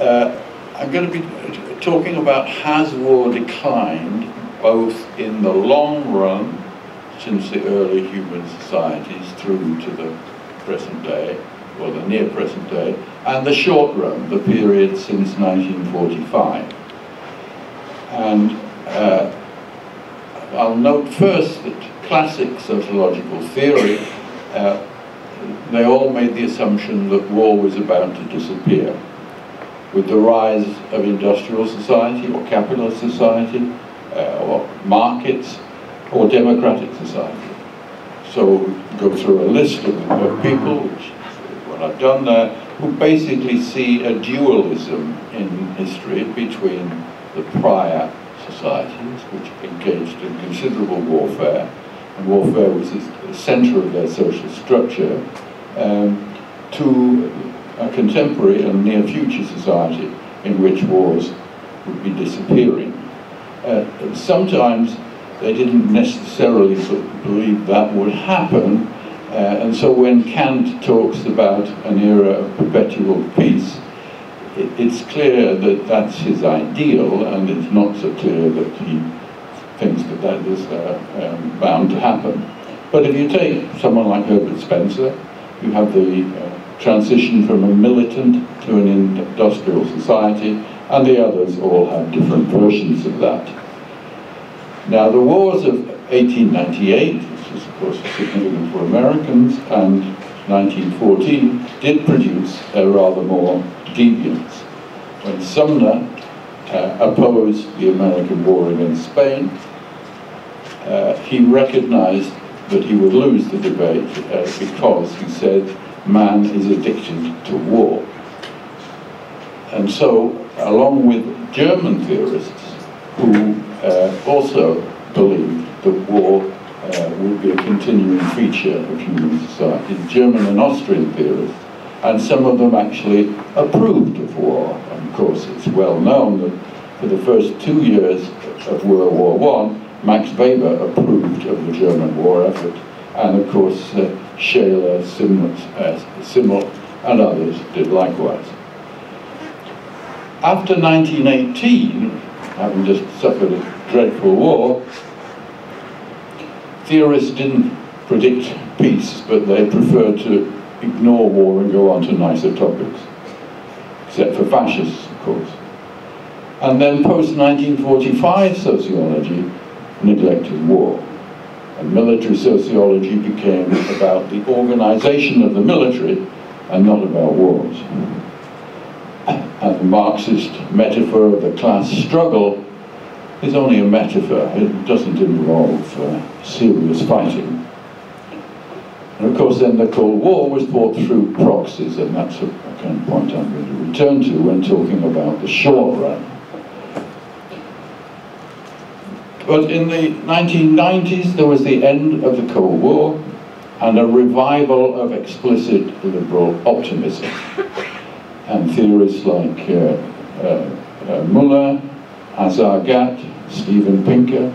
uh, I'm going to be talking about has war declined both in the long run since the early human societies through to the present day, or the near present day, and the short run, the period since 1945. And uh, I'll note first that classic sociological theory, uh, they all made the assumption that war was about to disappear. With the rise of industrial society or capitalist society, uh, or markets, or democratic society. So go through a list of, of people, which what I've done there, who basically see a dualism in history between the prior societies, which engaged in considerable warfare, and warfare was the center of their social structure, um, to a contemporary and near future society in which wars would be disappearing. Uh, sometimes they didn't necessarily believe that would happen, uh, and so when Kant talks about an era of perpetual peace, it, it's clear that that's his ideal, and it's not so clear that he thinks that that is uh, um, bound to happen. But if you take someone like Herbert Spencer, you have the uh, transition from a militant to an industrial society, and the others all have different versions of that. Now, the wars of 1898, which is of course significant for Americans, and 1914 did produce a rather more deviance. When Sumner uh, opposed the American war against Spain, uh, he recognized that he would lose the debate uh, because he said man is addicted to war. And so, along with German theorists who uh, also believed that war uh, would be a continuing feature of human society, German and Austrian theorists, and some of them actually approved of war. And of course, it's well known that for the first two years of World War I, Max Weber approved of the German war effort, and of course, uh, Uh, Simmel, and others did likewise. After 1918, having just suffered a dreadful war, theorists didn't predict peace, but they preferred to ignore war and go on to nicer topics, except for fascists, of course. And then post-1945 sociology neglected war. And military sociology became about the organization of the military and not about wars. And the Marxist metaphor of the class struggle is only a metaphor. It doesn't involve uh, serious fighting. And of course then the Cold War was fought through proxies, and that's a, a kind of point I'm going to return to when talking about the short run. But in the 1990s, there was the end of the Cold War and a revival of explicit liberal optimism. And theorists like uh, uh, uh, Mueller, Azar Gat, Steven Pinker,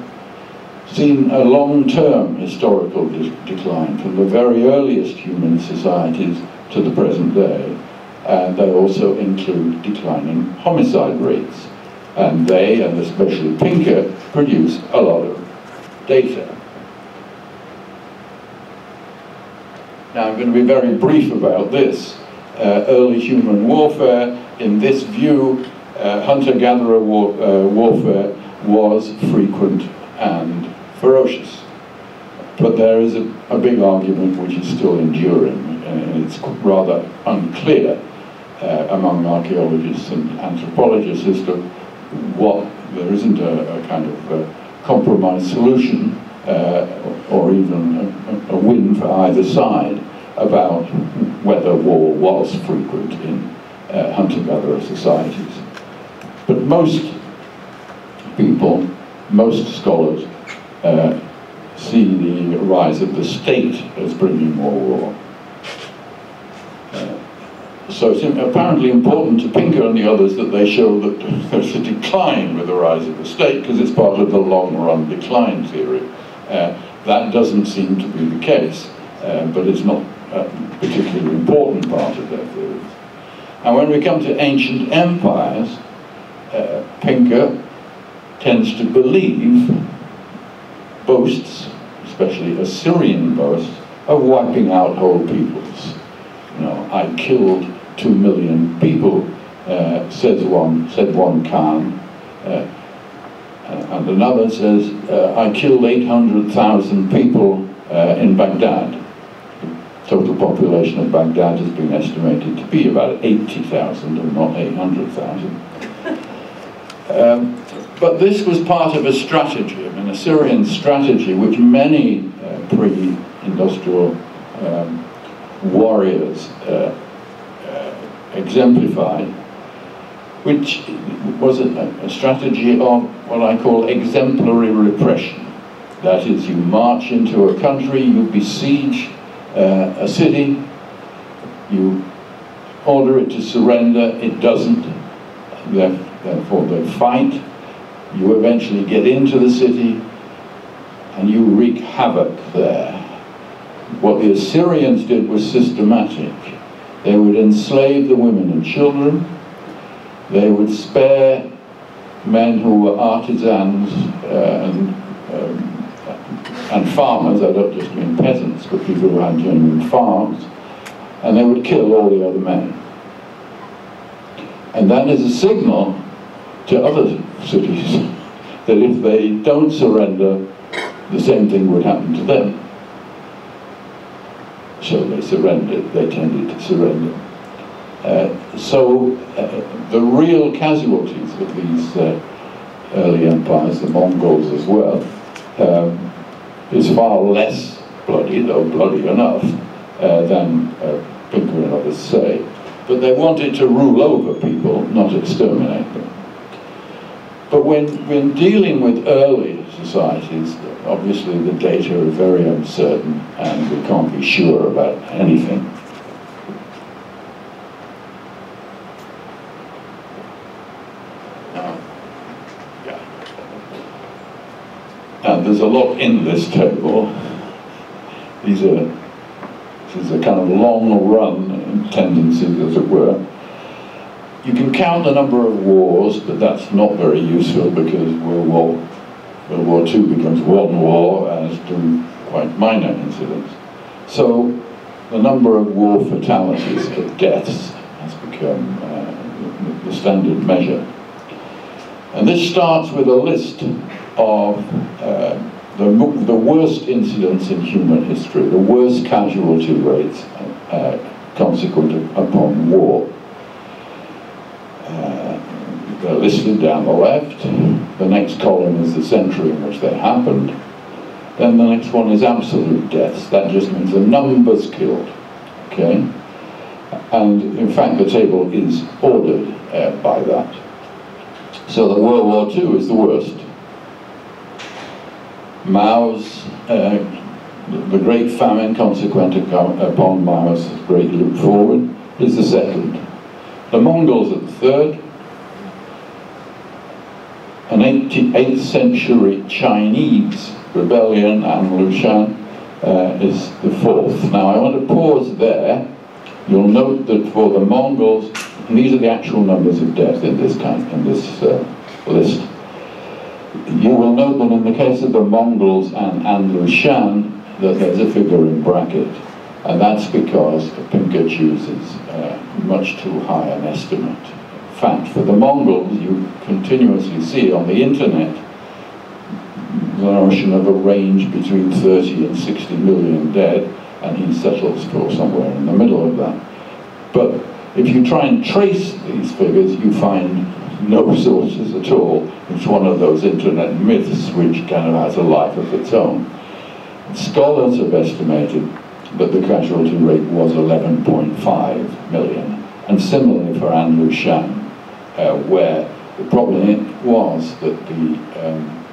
seen a long-term historical de decline from the very earliest human societies to the present day. And they also include declining homicide rates. And they, and especially Pinker, produce a lot of data. Now I'm going to be very brief about this. Uh, early human warfare, in this view, uh, hunter-gatherer war, uh, warfare was frequent and ferocious. But there is a, a, big argument which is still enduring, and it's rather unclear uh, among archaeologists and anthropologists as to what, there isn't a, a kind of uh, compromise solution uh, or even a, a, win for either side about whether war was frequent in uh, hunter-gatherer societies. But most people, most scholars, uh, see the rise of the state as bringing more war. So it's apparently important to Pinker and the others that they show that there's a decline with the rise of the state because it's part of the long-run decline theory. Uh, that doesn't seem to be the case, uh, but it's not a particularly important part of their theories. And when we come to ancient empires, uh, Pinker tends to believe boasts, especially Assyrian boasts, of wiping out whole peoples. You know, I killed two million people, uh, says one, said one Khan. Uh, and another says, uh, I killed 800,000 people uh, in Baghdad. The total population of Baghdad has been estimated to be about 80,000 and not 800,000. Um, but this was part of a strategy, an Assyrian strategy, which many uh, pre-industrial um, warriors uh, uh, exemplified, which was a, a, strategy of what I call exemplary repression. That is, you march into a country, you besiege uh, a city, you order it to surrender, it doesn't, therefore they fight, you eventually get into the city and you wreak havoc there. What the Assyrians did was systematic. They would enslave the women and children, they would spare men who were artisans uh, and, um, and farmers, I don't just mean peasants, but people who had genuine farms, and they would kill all the other men. And that is a signal to other cities that if they don't surrender, the same thing would happen to them. So they surrendered, they tended to surrender. Uh, so uh, the real casualties of these uh, early empires, the Mongols as well, um, is far less bloody, though bloody enough, uh, than uh, Pinker and others say. But they wanted to rule over people, not exterminate them. But when, when dealing with early societies, obviously the data are very uncertain and we can't be sure about anything. Um, and uh, there's a lot in this table. These are, this is a kind of long run tendency, as it were. You can count the number of wars, but that's not very useful because World War, World War II becomes world war, as do quite minor incidents. So the number of war fatalities, of deaths, has become uh, the standard measure. And this starts with a list of uh, the, the worst incidents in human history, the worst casualty rates uh, consequent upon war. They're listed down the left. The next column is the century in which they happened. Then the next one is absolute deaths. That just means the numbers killed. Okay? And in fact, the table is ordered uh, by that. So the World War II is the worst. Mao's, uh, the Great Famine consequent upon Mao's Great Leap Forward is the second. The Mongols are the third an 8th century Chinese rebellion, An Lushan, uh, is the fourth. Now I want to pause there. You'll note that for the Mongols, and these are the actual numbers of death in this kind, in this uh, list. You will note that in the case of the Mongols and An Lushan, that there's a figure in bracket. And that's because Pinker chooses uh, much too high an estimate fact, for the Mongols, you continuously see on the internet the notion of a range between 30 and 60 million dead, and he settles for somewhere in the middle of that. But if you try and trace these figures, you find no sources at all. It's one of those internet myths which kind of has a life of its own. Scholars have estimated that the casualty rate was 11.5 million, and similarly for An Lushan uh, where the problem was that the, um,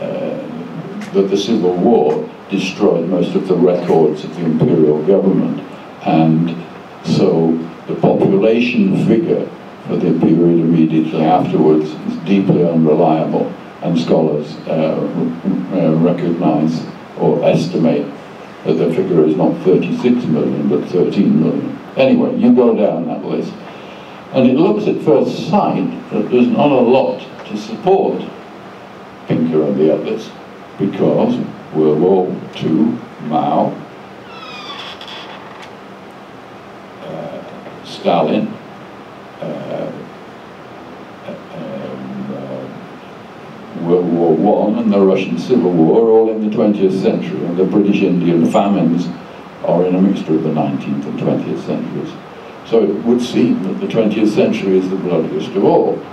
uh, that the Civil War destroyed most of the records of the imperial government. And so the population figure for the period immediately afterwards is deeply unreliable, and scholars uh, uh recognize or estimate that the figure is not 36 million, but 13 million. Anyway, you go down that list. And it looks at first sight that there's not a lot to support Pinker and the others because World War II, Mao, uh, Stalin, uh, um, uh, World War One and the Russian Civil War all in the 20th century, and the British Indian famines are in a mixture of the 19th and 20th centuries. So it would seem that the 20th century is the bloodiest of all.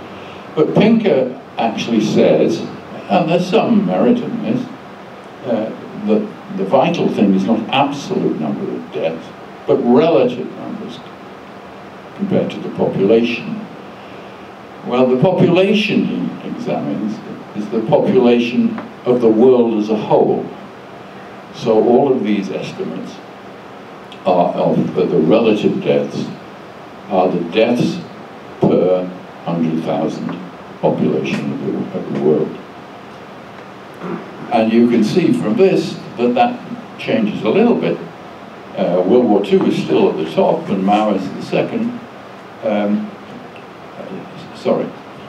But Pinker actually says, and there's some merit in this, uh, that the vital thing is not absolute number of deaths, but relative numbers compared to the population. Well, the population he examines is the population of the world as a whole. So all of these estimates are of the relative deaths are the deaths per 100,000 population of the, of the world. And you can see from this that that changes a little bit. Uh, World War II is still at the top and Mao is the second. Um, sorry.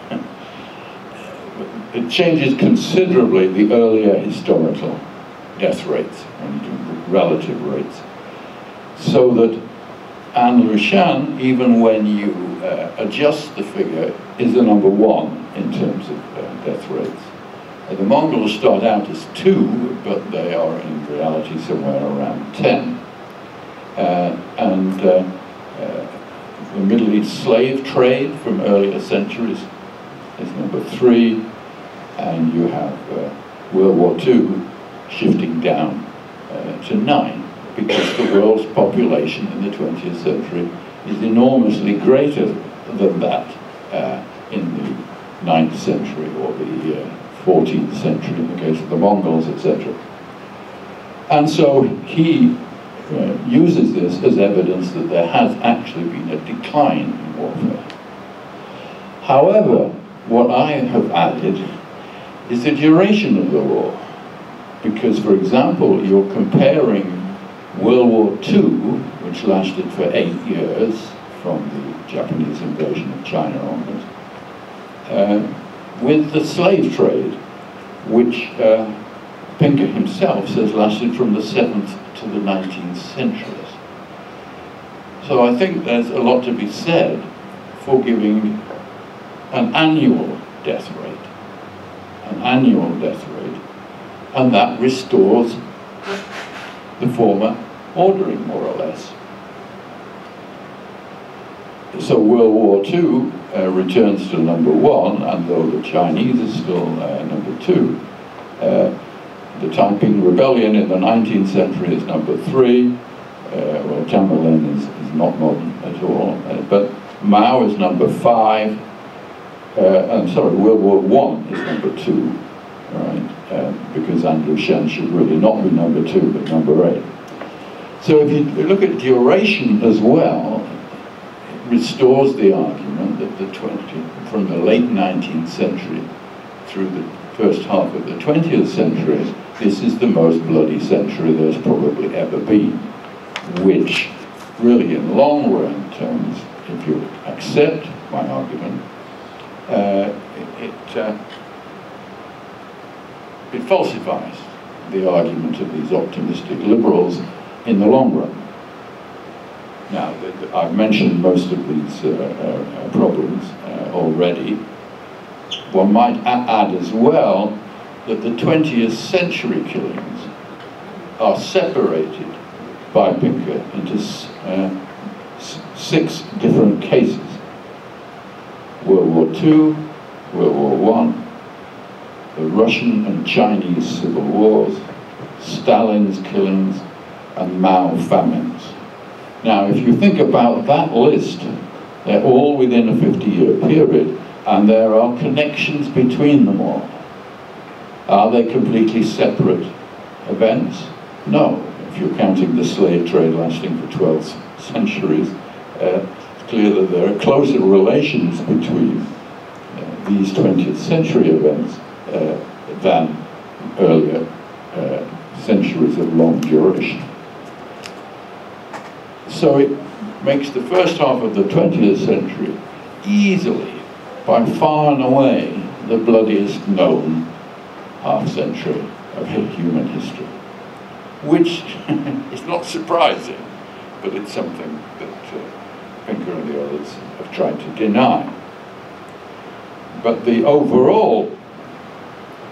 it changes considerably the earlier historical death rates and relative rates. So that An Lushan, even when you uh, adjust the figure, is the number one in terms of uh, death rates. Uh, the Mongols start out as two, but they are in reality somewhere around 10. Uh, and uh, uh, the Middle East slave trade from earlier centuries is number three, and you have World War II shifting down to nine because the world's population in the 20th century is enormously greater than that uh, in the 9th century or the uh, 14th century in the case of the Mongols, etc. And so he uh, uses this as evidence that there has actually been a decline in warfare. However, what I have added is the duration of the war. Because, for example, you're comparing World War II, which lasted for eight years from the Japanese invasion of China onwards, uh, with the slave trade, which uh, Pinker himself says lasted from the 7th to the 19th centuries. So I think there's a lot to be said for giving an annual death rate, an annual death rate, and that restores the former ordering, more or less. So World War II uh, returns to number one, and though the Chinese are still uh, number two, uh, the Taiping Rebellion in the 19th century is number three. Uh, well, Tamerlane is, is, not modern at all, uh, but Mao is number five. Uh, I'm sorry, World War One is number two, right? because An Lushan should really not be number two, but number eight. So if you look at duration as well, it restores the argument that the 20, from the late 19th century through the first half of the 20th century, this is the most bloody century there's probably ever been, which really in long run terms, if you accept my argument, uh, it, uh, it falsifies the argument of these optimistic liberals in the long run. Now, I've mentioned most of these uh, uh, problems uh, already. One might add as well that the 20th century killings are separated by Pinker into uh, six different cases. World War II, World War I, the Russian and Chinese civil wars, Stalin's killings, and Mao famines. Now, if you think about that list, they're all within a 50-year period, and there are connections between them all. Are they completely separate events? No. If you're counting the slave trade lasting for 12 centuries, uh, it's clear that there are closer relations between uh, these 20th century events than earlier uh, centuries of long duration. So it makes the first half of the 20th century easily, by far and away, the bloodiest known half century of human history, which is not surprising, but it's something that uh, Pinker and the others have tried to deny. But the overall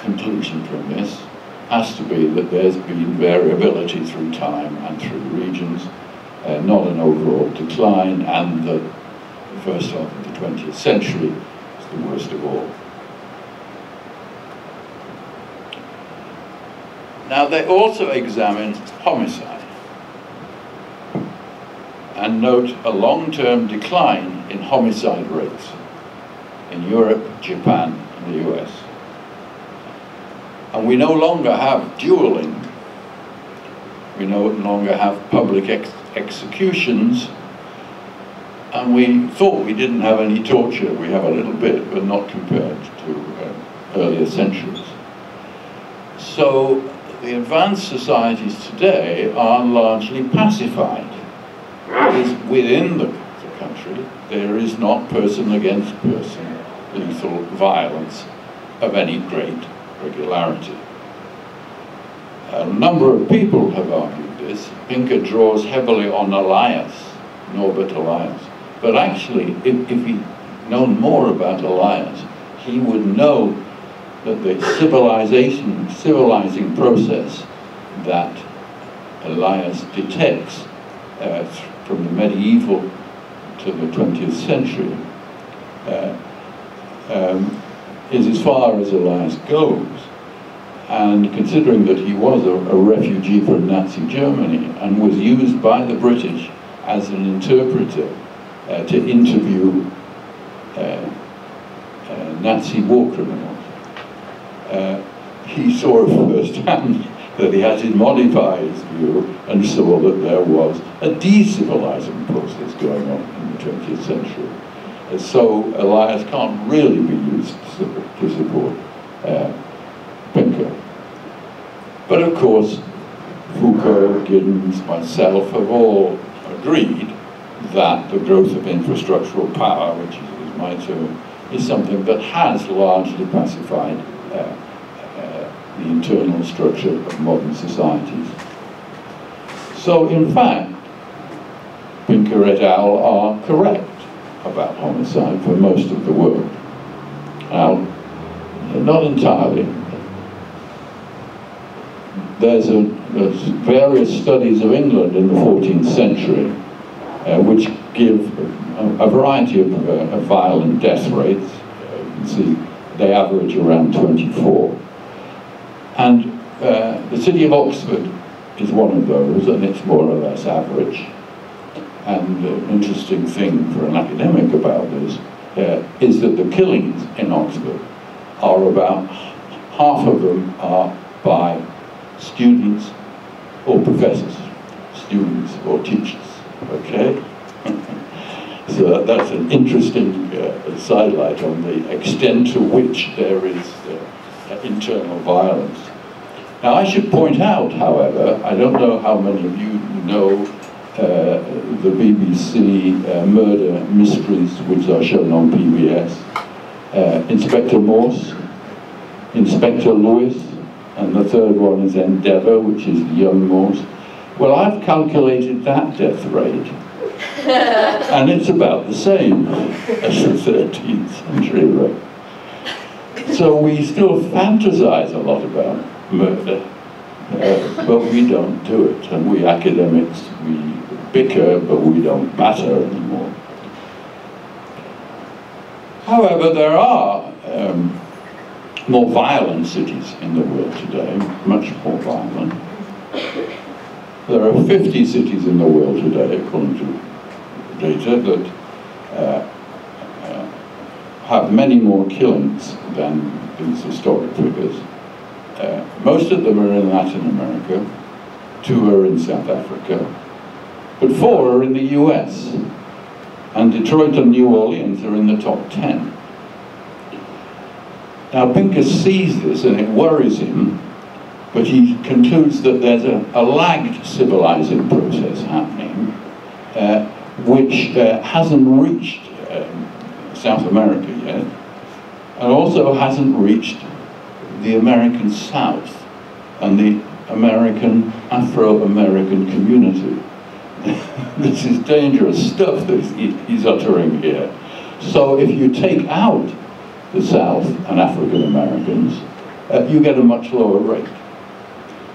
conclusion from this has to be that there's been variability through time and through regions, uh, not an overall decline, and that the first half of the 20th century is the worst of all. Now they also examine homicide and note a long-term decline in homicide rates in Europe, Japan and the US. And we no longer have dueling, we no longer have public ex executions, and we thought we didn't have any torture. We have a little bit, but not compared to uh, earlier centuries. So the advanced societies today are largely pacified. Within the, the country, there is not person against person lethal violence of any great regularity. A number of people have argued this. Pinker draws heavily on Elias, Norbert Elias. But actually, if, if he'd known more about Elias, he would know that the civilization, civilizing process that Elias detects uh, from the medieval to the 20th century uh, um, is as far as Elias goes. And considering that he was a, a, refugee from Nazi Germany and was used by the British as an interpreter uh, to interview uh, uh, Nazi war criminals, uh, he saw firsthand that he had to modify his view and saw that there was a decivilizing process going on in the 20th century. So Elias can't really be used to support uh, Pinker. But of course, Foucault, Giddens, myself have all agreed that the growth of infrastructural power, which is my term, is something that has largely pacified uh, uh, the internal structure of modern societies. So in fact, Pinker et al. are correct about homicide for most of the world. Now, not entirely. There's, a, there's various studies of England in the 14th century uh, which give a, a variety of, uh, of, violent death rates. Uh, you can see they average around 24. And uh, the city of Oxford is one of those, and it's more or less average. And an interesting thing for an academic about this uh, is that the killings in Oxford are about half of them are by students or professors, students or teachers, okay? so that's an interesting uh, sidelight on the extent to which there is uh, internal violence. Now I should point out, however, I don't know how many of you know uh, the BBC uh, murder mysteries which are shown on PBS. Uh, Inspector Morse, Inspector Lewis, and the third one is Endeavour, which is young Morse. Well, I've calculated that death rate, and it's about the same as the 13th century rate. So we still fantasize a lot about murder, uh, but we don't do it, and we academics, we bicker, but we don't batter anymore. However, there are um, more violent cities in the world today, much more violent. There are 50 cities in the world today, according to data, that uh, uh, have many more killings than these historic figures. Uh, most of them are in Latin America, two are in South Africa, but four are in the US. And Detroit and New Orleans are in the top 10. Now Pinker sees this and it worries him, but he concludes that there's a, a lagged civilizing process happening, uh, which uh, hasn't reached um, South America yet, and also hasn't reached the American South and the American, Afro-American community. this is dangerous stuff that he's uttering here. So if you take out the South and African Americans, uh, you get a much lower rate.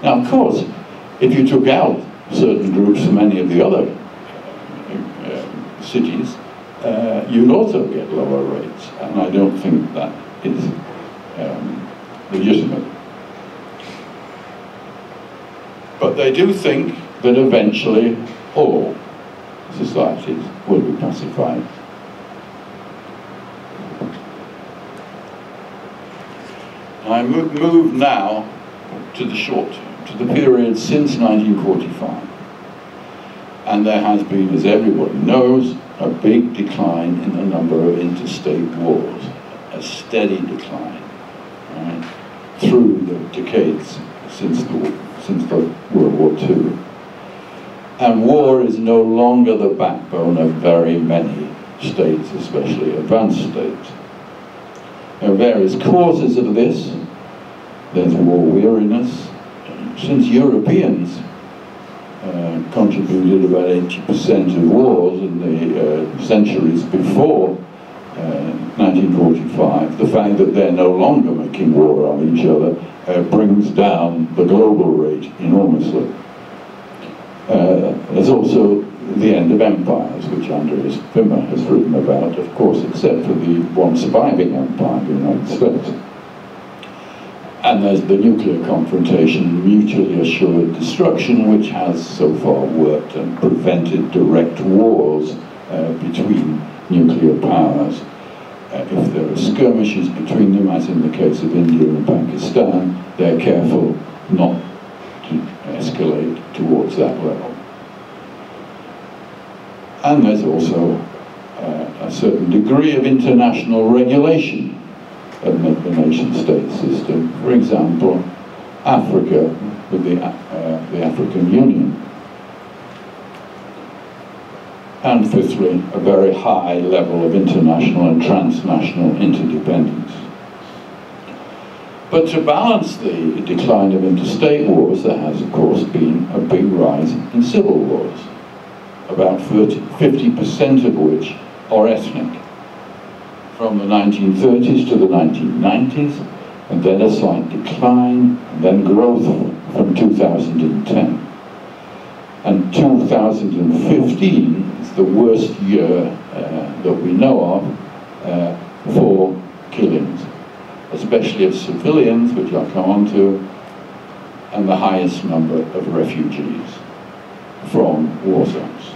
Now, of course, if you took out certain groups from any of the other uh, cities, uh, you'd also get lower rates, and I don't think that is um, legitimate. But they do think that eventually all societies will be pacified. I move now to the short to the period since 1945. And there has been, as everybody knows, a big decline in the number of interstate wars, a steady decline, through the decades since the, since the World War II. And war is no longer the backbone of very many states, especially advanced states. There are various causes of this. There's war weariness. Since Europeans uh, contributed about 80% of wars in the uh, centuries before 1945, the fact that they're no longer making war on each other uh, brings down the global rate enormously. Uh, there's also the end of empires, which Andreas Wimmer has written about, of course, except for the one surviving empire, the United States. And there's the nuclear confrontation, mutually assured destruction, which has so far worked and prevented direct wars uh, between nuclear powers. Uh, if there are skirmishes between them, as in the case of India and Pakistan, they're careful not to escalate towards that level. And there's also uh, a certain degree of international regulation of the nation-state system. For example, Africa with the, uh, the African Union. And fifthly, a very high level of international and transnational interdependence. But to balance the decline of interstate wars, there has, of course, been a big rise in civil wars, about 50% of which are ethnic from the 1930s to the 1990s, and then a slight decline, and then growth from 2010. And 2015 is the worst year uh, that we know of uh, for killings, especially of civilians, which I'll come on to, and the highest number of refugees from war zones.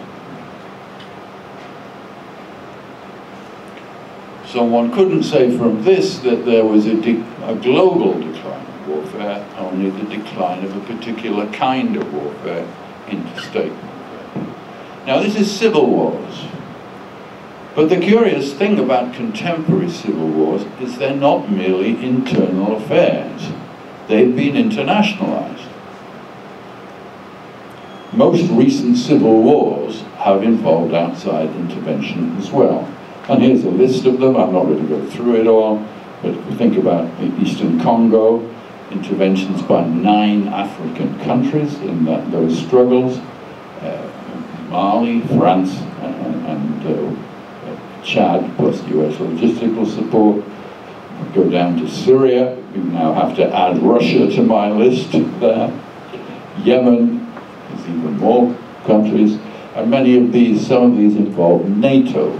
So one couldn't say from this that there was a, a global decline of warfare, only the decline of a particular kind of warfare, interstate. Now this is civil wars. But the curious thing about contemporary civil wars is they're not merely internal affairs. They've been internationalized. Most recent civil wars have involved outside intervention as well. And here's a list of them. I'm not going to go through it all, but if we think about the Eastern Congo, interventions by nine African countries in that, those struggles, Mali, France, and, and uh, Chad, plus US logistical support. Go down to Syria, we now have to add Russia to my list there. Yemen, there's even more countries, and many of these, some of these involve NATO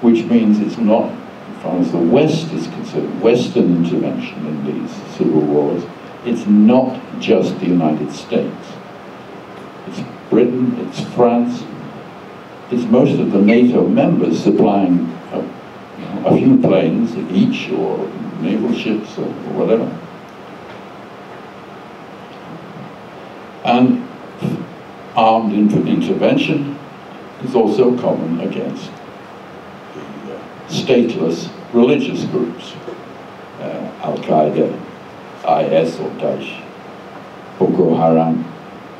which means it's not, as far as the West is concerned, Western intervention in these civil wars, it's not just the United States. Britain, it's France, it's most of the NATO members supplying a, a few planes each, or naval ships, or, whatever. And armed intervention is also common against the stateless religious groups, uh, Al-Qaeda, IS or Daesh, Boko Haram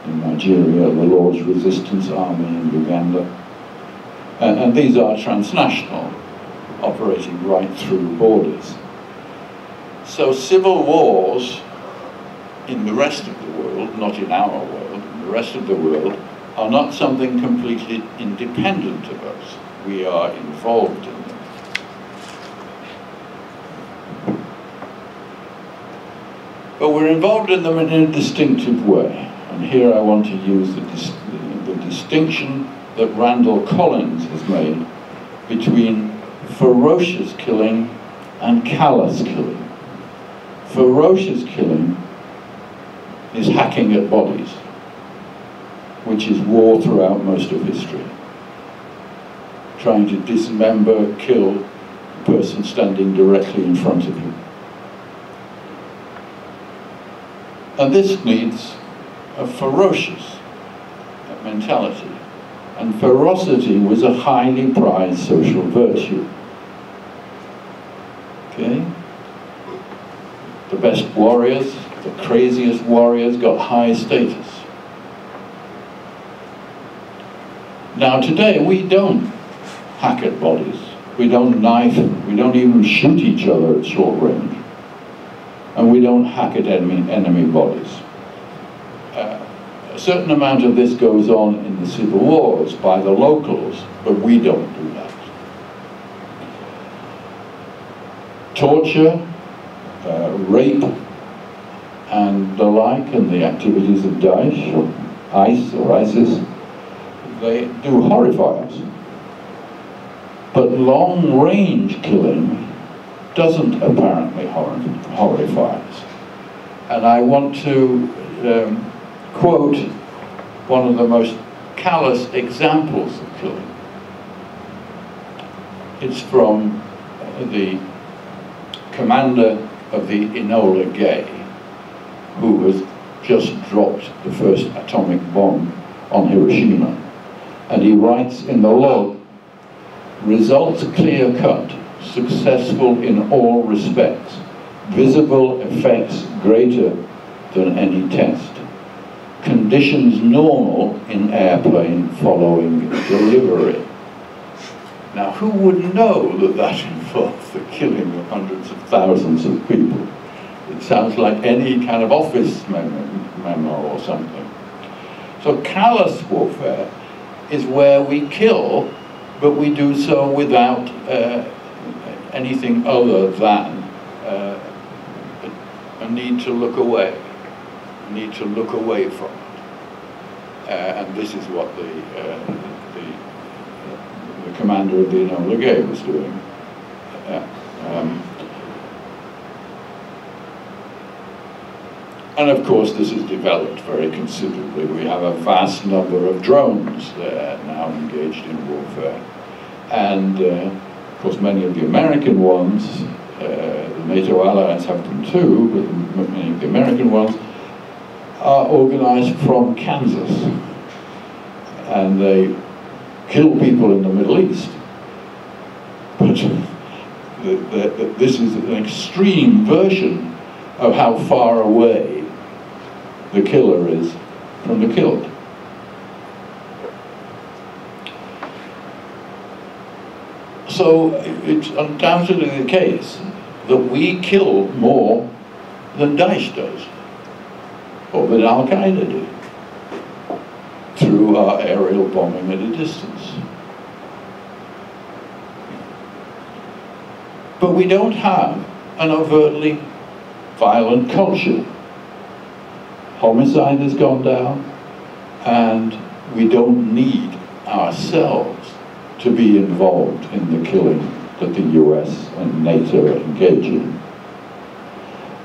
in Nigeria, the Lord's Resistance Army in Uganda. And, and these are transnational operating right through borders. So civil wars in the rest of the world, not in our world, in the rest of the world, are not something completely independent of us. We are involved in them. But we're involved in them in a distinctive way. And here I want to use the, dis the distinction that Randall Collins has made between ferocious killing and callous killing. Ferocious killing is hacking at bodies, which is war throughout most of history. Trying to dismember, kill the person standing directly in front of you. And this needs a ferocious mentality. And ferocity was a highly prized social virtue. Okay? The best warriors, the craziest warriors got high status. Now today we don't hack at bodies. We don't knife, we don't even shoot each other at short range. And we don't hack at enemy, enemy bodies. A certain amount of this goes on in the civil wars by the locals, but we don't do that. Torture, uh, rape, and the like, and the activities of Daesh, or ICE, or ISIS, they do horrify us. But long-range killing doesn't apparently horrify us. And I want to um, quote one of the most callous examples of killing. It's from the commander of the Enola Gay, who has just dropped the first atomic bomb on Hiroshima. And he writes in the log, results clear-cut, successful in all respects, visible effects greater than any test, conditions normal in airplane following delivery. Now, who would know that that involves the killing of hundreds of thousands of people? It sounds like any kind of office memo, memo or something. So callous warfare is where we kill, but we do so without uh, anything other than uh, a need to look away, need to look away from it. Uh, and this is what the, uh, the, the, commander of the Enola was doing. Uh, um, And of course, this has developed very considerably. We have a vast number of drones there now engaged in warfare. And uh, of course, many of the American ones, uh, the NATO allies have them too, but many of the American ones are organized from Kansas. And they kill people in the Middle East. But uh, the, the, the, this is an extreme version of how far away the killer is from the killed. So it's undoubtedly the case that we kill more than Daesh does, or that Al-Qaeda did, through our aerial bombing at a distance. But we don't have an overtly violent culture homicide has gone down, and we don't need ourselves to be involved in the killing that the US and NATO engaging in.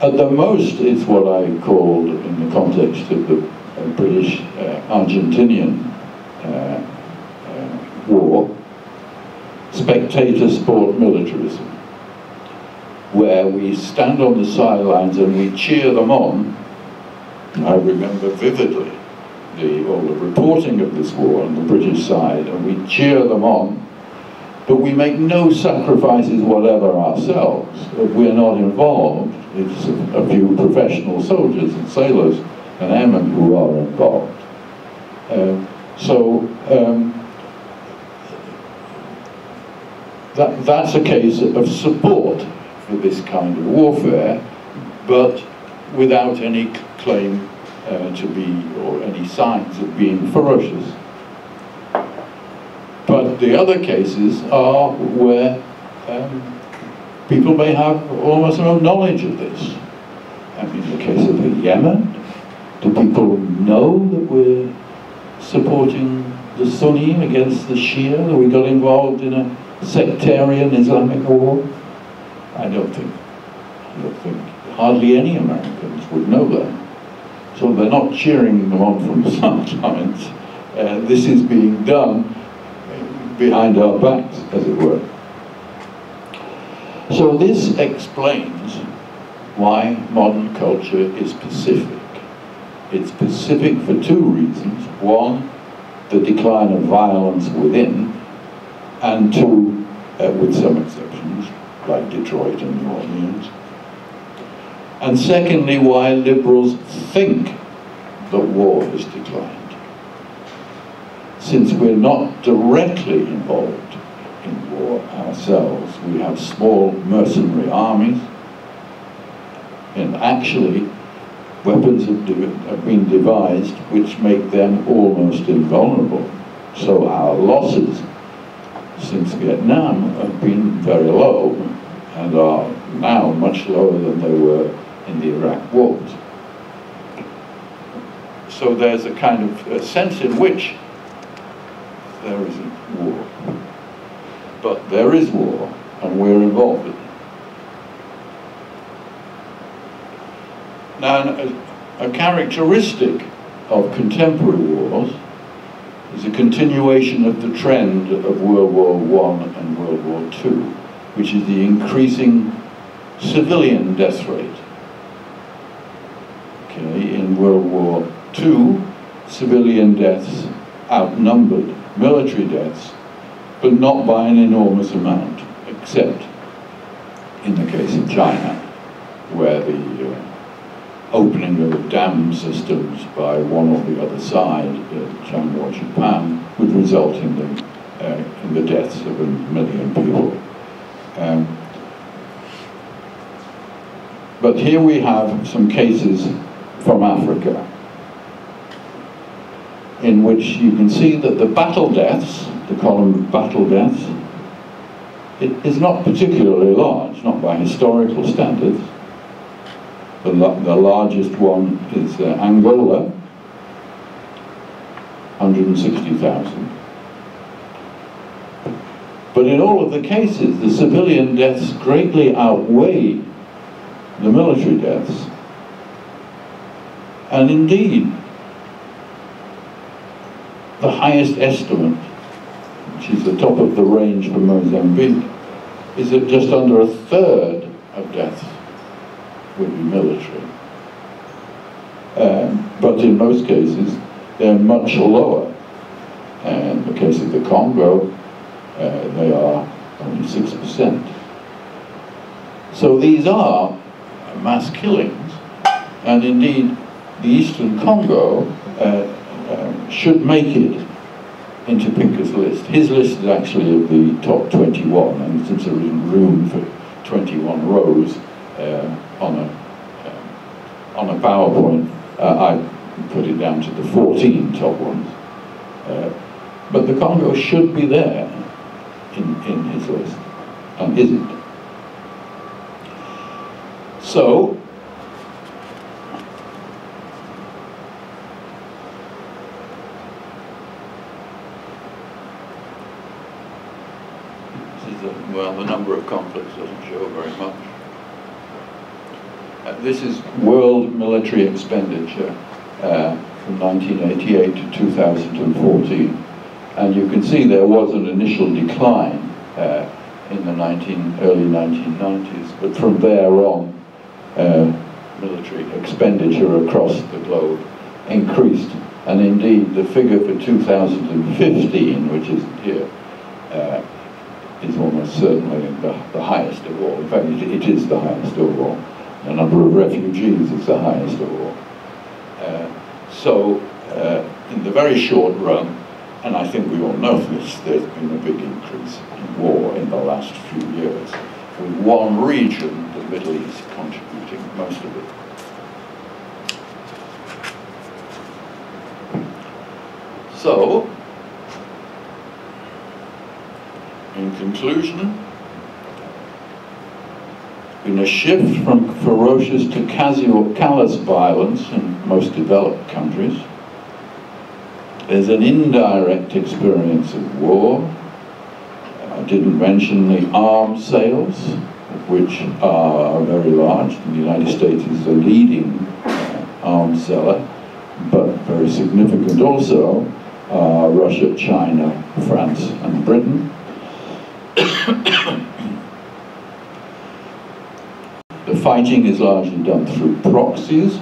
At the most, it's what I called, in the context of the uh, British uh, Argentinian uh, war, spectator sport militarism, where we stand on the sidelines and we cheer them on. I remember vividly the, all the reporting of this war on the British side, and we cheer them on, but we make no sacrifices whatever ourselves. We're not involved. It's a, few professional soldiers and sailors and airmen who are involved. Uh, so um, that, that's a case of support for this kind of warfare, but without any claim uh, to be, or any signs of being ferocious. But the other cases are where um, people may have almost no knowledge of this. I mean, in the case of the Yemen, do people know that we're supporting the Sunni against the Shia? That we got involved in a sectarian Islamic war? I don't think. I don't think hardly any Americans would know that. So they're not cheering them on from sidelines. Uh, this is being done behind our backs, as it were. So this explains why modern culture is pacific. It's pacific for two reasons. One, the decline of violence within, and two, uh, with some exceptions, like Detroit and New Orleans. And secondly, why liberals think that war has declined. Since we're not directly involved in war ourselves, we have small mercenary armies, and actually weapons have, been devised which make them almost invulnerable. So our losses since Vietnam have been very low and are now much lower than they were in the Iraq wars. So there's a kind of a sense in which there isn't war. But there is war, and we're involved in it. Now, a, a characteristic of contemporary wars is a continuation of the trend of World War I and World War II, which is the increasing civilian death rate. Okay, in World War II, civilian deaths outnumbered military deaths, but not by an enormous amount, except in the case of China, where the uh, opening of the dam systems by one or the other side, uh, China or Japan, would result in the, uh, in the deaths of a million people. Um, but here we have some cases from Africa in which you can see that the battle deaths, the column of battle deaths, it is not particularly large, not by historical standards. The, the largest one is uh, Angola, 160,000. But in all of the cases, the civilian deaths greatly outweigh the military deaths. And indeed, the highest estimate, which is the top of the range for Mozambique, is that just under a third of deaths would be military. Um, but in most cases, they're much lower. And in the case of the Congo, uh, they are only 6%. So these are mass killings, and indeed, the Eastern Congo uh, um, should make it into Pinker's list. His list is actually of the top 21, and since there isn't room for 21 rows uh, on a uh, on a PowerPoint, uh, I put it down to the 14 top ones. Uh, but the Congo should be there in, in his list, and isn't. So, well, the number of conflicts doesn't show very much. Uh, this is world military expenditure uh, from 1988 to 2014. And you can see there was an initial decline uh, in the 19, early 1990s, but from there on, uh, military expenditure across the globe increased. And indeed, the figure for 2015, which is here, uh, is almost certainly the, the, highest of all. In fact, it, it is the highest of all. The number of refugees is the highest of all. Uh, so, uh, in the very short run, and I think we all know this, there's been a big increase in war in the last few years, with one region, the Middle East, contributing most of it. So, in conclusion, been a shift from ferocious to casual, callous violence in most developed countries. There's an indirect experience of war. I didn't mention the arms sales, which are very large. The United States is the leading uh, arms seller, but very significant also uh, Russia, China, France, and Britain. The fighting is largely done through proxies.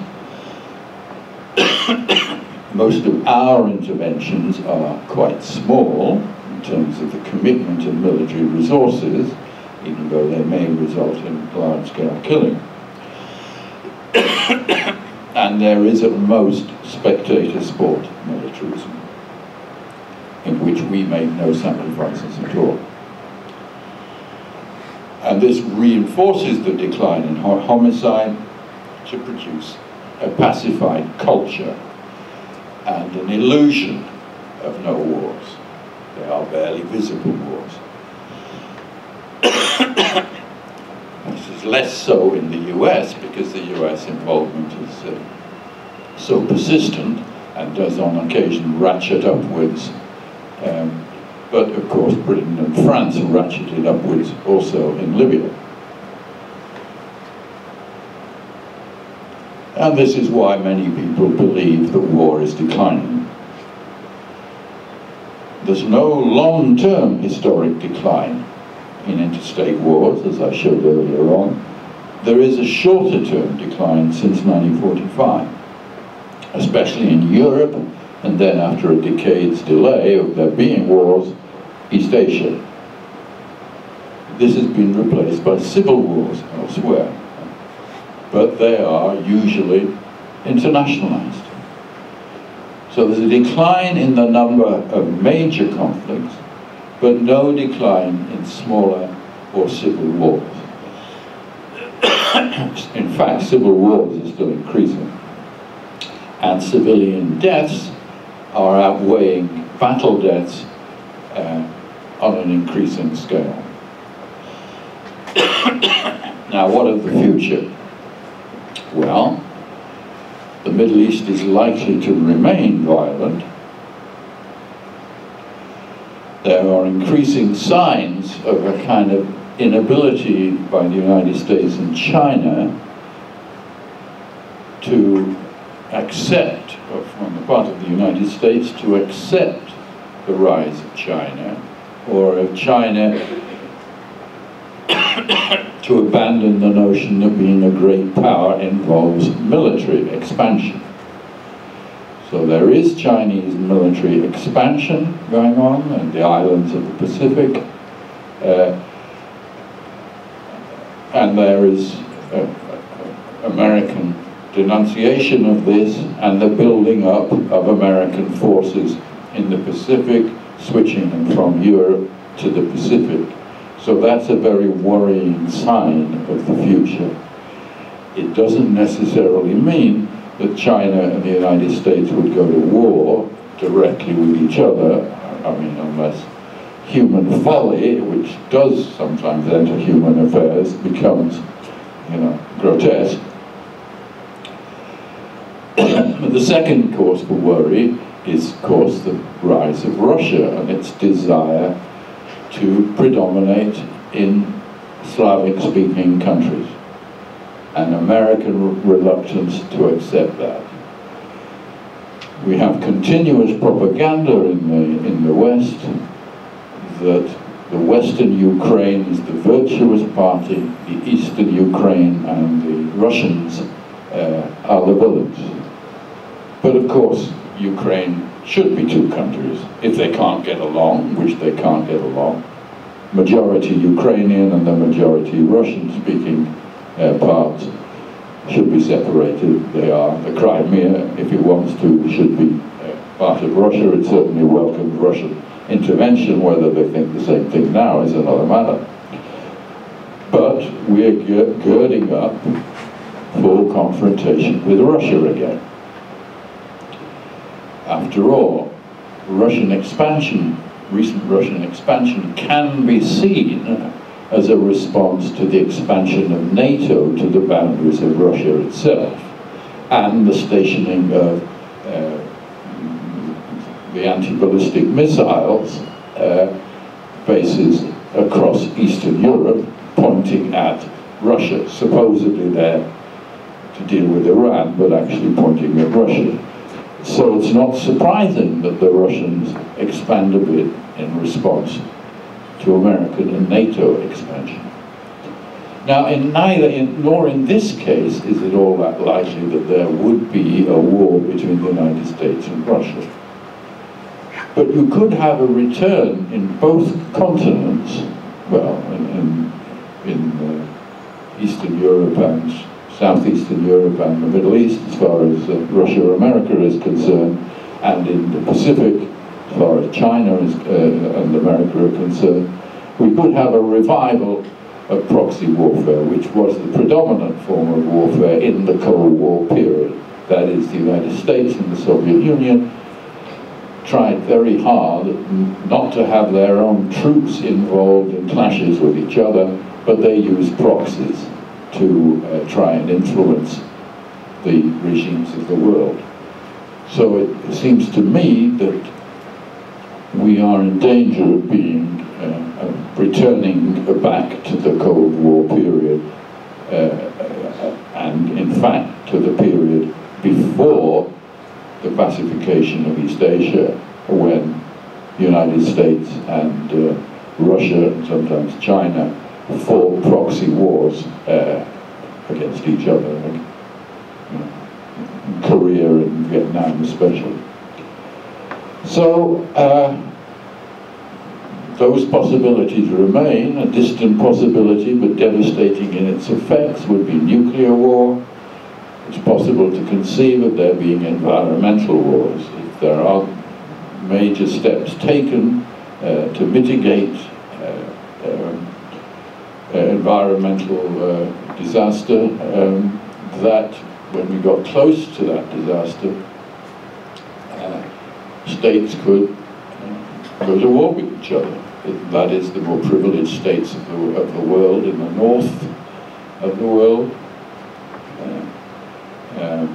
Most of our interventions are quite small in terms of the commitment of military resources, even though they may result in large-scale killing. and there is at most spectator sport militarism, in which we make no sacrifices at all. And this reinforces the decline in homicide to produce a pacified culture and an illusion of no wars. They are barely visible wars. this is less so in the US because the US involvement is uh, so persistent and does on occasion ratchet upwards um, but of course, Britain and France ratcheted upwards also in Libya. And this is why many people believe that war is declining. There's no long-term historic decline in interstate wars, as I showed earlier on. There is a shorter-term decline since 1945, especially in Europe, and then after a decade's delay of there being wars, East Asia. This has been replaced by civil wars elsewhere, but they are usually internationalized. So there's a decline in the number of major conflicts, but no decline in smaller or civil wars. in fact, civil wars are still increasing. And civilian deaths are outweighing battle deaths uh, on an increasing scale. now, what of the future? Well, the Middle East is likely to remain violent. There are increasing signs of a kind of inability by the United States and China to accept, or on the part of the United States, to accept the rise of China or of China to abandon the notion that being a great power involves military expansion. So there is Chinese military expansion going on in the islands of the Pacific, uh, and there is uh, American denunciation of this and the building up of American forces in the Pacific switching from Europe to the Pacific. So that's a very worrying sign of the future. It doesn't necessarily mean that China and the United States would go to war directly with each other, I mean, unless human folly, which does sometimes enter human affairs, becomes, you know, grotesque. the second cause for worry is, of course, the rise of Russia and its desire to predominate in Slavic-speaking countries, and American reluctance to accept that. We have continuous propaganda in the, in the West that the Western Ukraine is the virtuous party, the Eastern Ukraine and the Russians uh, are the villains. But of course, Ukraine should be two countries. If they can't get along, which they can't get along, majority Ukrainian and the majority Russian-speaking uh, parts should be separated. They are. The Crimea, if it wants to, should be uh, part of Russia. It certainly welcomed Russian intervention. Whether they think the same thing now is another matter. But we're girding up for confrontation with Russia again. After all, Russian expansion, recent Russian expansion, can be seen as a response to the expansion of NATO to the boundaries of Russia itself and the stationing of uh, the anti-ballistic missiles uh, bases across Eastern Europe pointing at Russia, supposedly there to deal with Iran, but actually pointing at Russia. So it's not surprising that the Russians expand a bit in response to American and NATO expansion. Now, in neither, in, nor in this case is it all that likely that there would be a war between the United States and Russia. But you could have a return in both continents, well, in, in, in uh, Eastern Europe and Southeastern Europe and the Middle East, as far as uh, Russia or America is concerned, and in the Pacific, as far as China is, uh, and America are concerned, we could have a revival of proxy warfare, which was the predominant form of warfare in the Cold War period. That is, the United States and the Soviet Union tried very hard not to have their own troops involved in clashes with each other, but they used proxies to uh, try and influence the regimes of the world. So it seems to me that we are in danger of being uh, returning back to the Cold War period uh, uh, and in fact to the period before the pacification of East Asia when the United States and uh, Russia and sometimes China fought proxy wars uh, against each other, you know, Korea and Vietnam especially. So uh, those possibilities remain. A distant possibility, but devastating in its effects, would be nuclear war. It's possible to conceive of there being environmental wars. If there are major steps taken uh, to mitigate uh, environmental uh, disaster, um, that when we got close to that disaster, states could go to war with each other. That is, the more privileged states of the, of the world in the north of the world uh,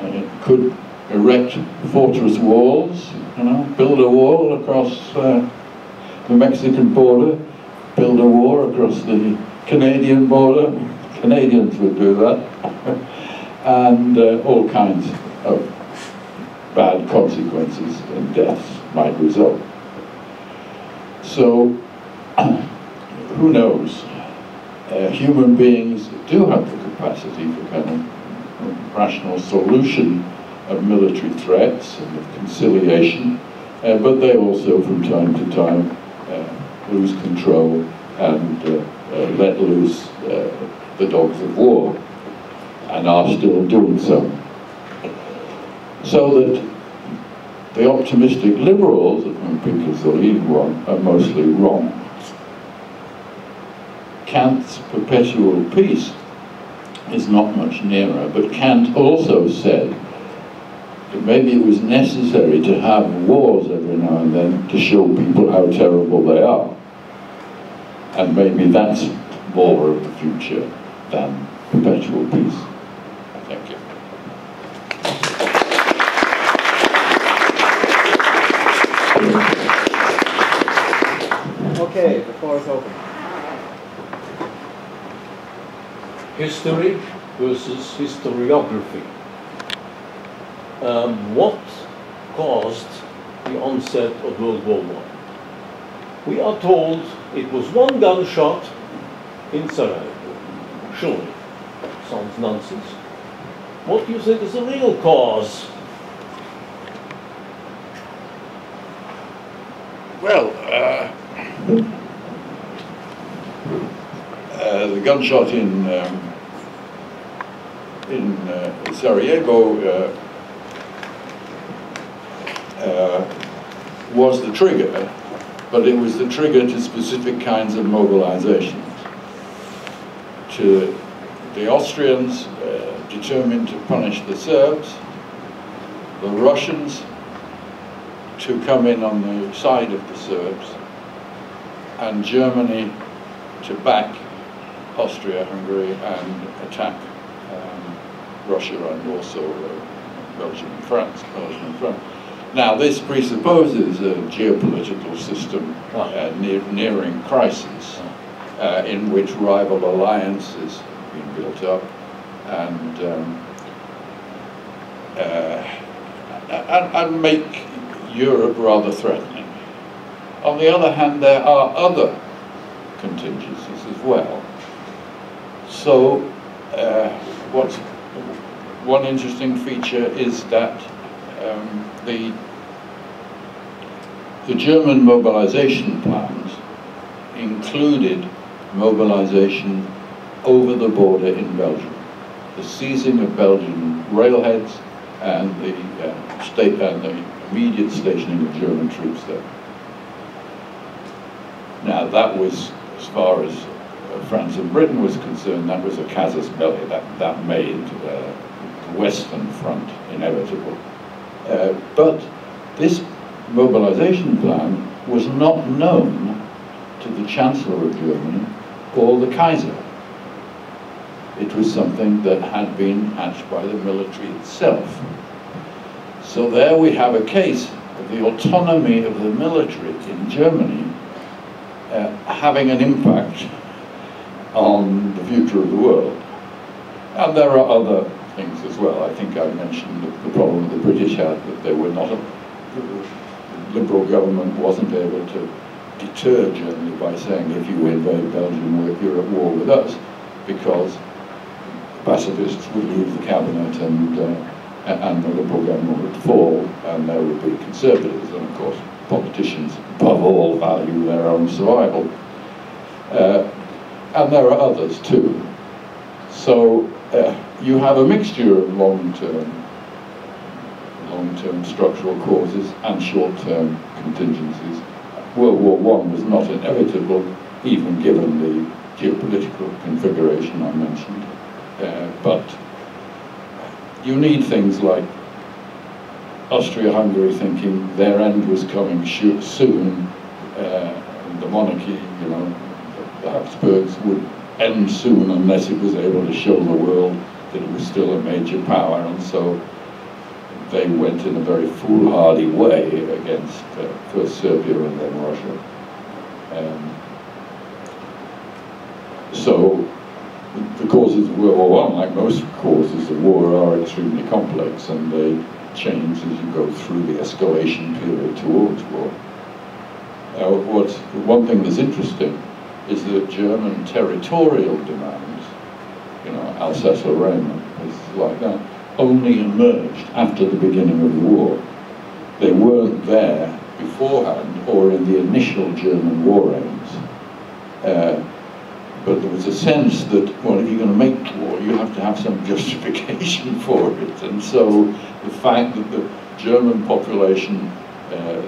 uh, could erect fortress walls, you know, build a wall across uh, the Mexican border, build a war across the Canadian border. Canadians would do that. and uh, all kinds of bad consequences and deaths might result. So, who knows? Uh, human beings do have the capacity for kind of rational solution of military threats and of conciliation, uh, but they also from time to time uh, lose control and uh, uh, let loose uh, the dogs of war and are still doing so. So that the optimistic liberals, of whom Pinker's the leading one, are mostly wrong. Kant's perpetual peace is not much nearer, but Kant also said that maybe it was necessary to have wars every now and then to show people how terrible they are. And maybe that's more of the future than perpetual peace. Thank you. Okay, the floor is open. History versus historiography um, what caused the onset of World War I. We are told it was one gunshot in Sarajevo. Surely, sounds nonsense. What do you think is the real cause? Well, uh, uh, the gunshot in um, in uh, Sarajevo uh, uh, was the trigger, but it was the trigger to specific kinds of mobilizations. To the Austrians uh, determined to punish the Serbs, the Russians to come in on the side of the Serbs, and Germany to back Austria-Hungary and attack um, Russia and also uh, Belgium and France, Belgium and France. Now this presupposes a geopolitical system uh, near, nearing crisis uh, in which rival alliances have been built up and, um, uh, and, and make Europe rather threatening. On the other hand, there are other contingencies as well. So, uh, what's one interesting feature is that um, the the German mobilization plans included mobilization over the border in Belgium, the seizing of Belgian railheads and the uh, state and the immediate stationing of German troops there. Now that was, as far as uh, France and Britain was concerned, that was a casus belli, that, that made uh, the Western Front inevitable. Uh, but this mobilization plan was not known to the Chancellor of Germany or the Kaiser. It was something that had been hatched by the military itself. So there we have a case of the autonomy of the military in Germany uh, having an impact on the future of the world. And there are other things as well. I think I mentioned the problem the British had, that they were not, a, the liberal government wasn't able to deter Germany by saying if you invade Belgium, you're at war with us, because pacifists would leave the cabinet and, uh, and the liberal government would fall, and there would be conservatives, and of course politicians above all value their own survival. Uh, and there are others too. So uh, you have a mixture of long-term long-term structural causes and short-term contingencies. World War I was not inevitable, even given the geopolitical configuration I mentioned. Uh, but you need things like Austria-Hungary thinking their end was coming soon, uh, the monarchy, you know, the Habsburgs would end soon unless it was able to show the world that it was still a major power, and so they went in a very foolhardy way against uh, first Serbia and then Russia. Um, so the causes of World War I, like most causes of war, are extremely complex and they change as you go through the escalation period towards war. Now, what's, one thing that's interesting is that German territorial demands, you know, Alsace-Lorraine, places like that, only emerged after the beginning of the war. They weren't there beforehand or in the initial German war aims. Uh, but there was a sense that, well, if you're going to make war, you have to have some justification for it. And so the fact that the German population uh,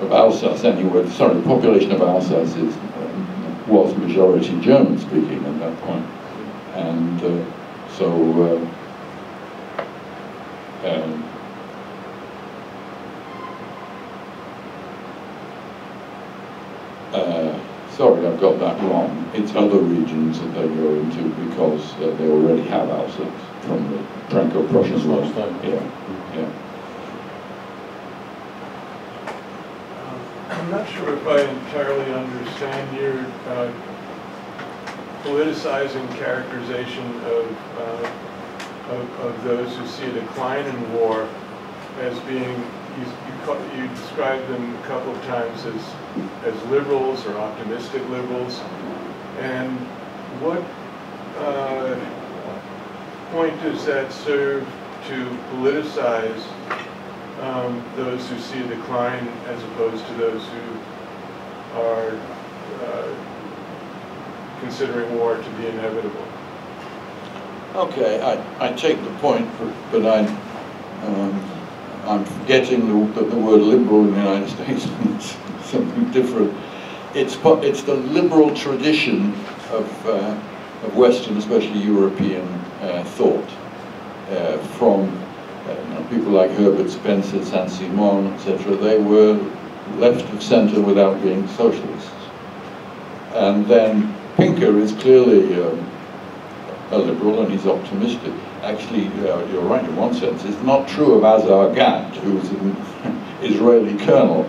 of Alsace, anyway, sorry, the population of Alsace is, um, was majority German speaking at that point. And uh, so uh, um, uh, sorry, I've got that wrong. It's other regions that they go into because uh, they already have Alsace from the Franco-Prussian War. Yeah, yeah. Um, I'm not sure if I entirely understand your uh, politicizing characterization of, uh, of, of those who see a decline in war as being you, you, you described them a couple of times as, as liberals or optimistic liberals. And what uh, point does that serve to politicize um, those who see a decline as opposed to those who are uh, considering war to be inevitable? Okay, I, I take the point, but I um, I'm forgetting the, the, word liberal in the United States means something different. It's, it's the liberal tradition of, uh, of Western, especially European uh, thought, uh, from uh, you know, people like Herbert Spencer, Saint-Simon, etc. They were left of centre without being socialists. And then Pinker is clearly um, a liberal and he's optimistic. Actually, uh, you're right in one sense. It's not true of Azar Gat, who's an Israeli colonel.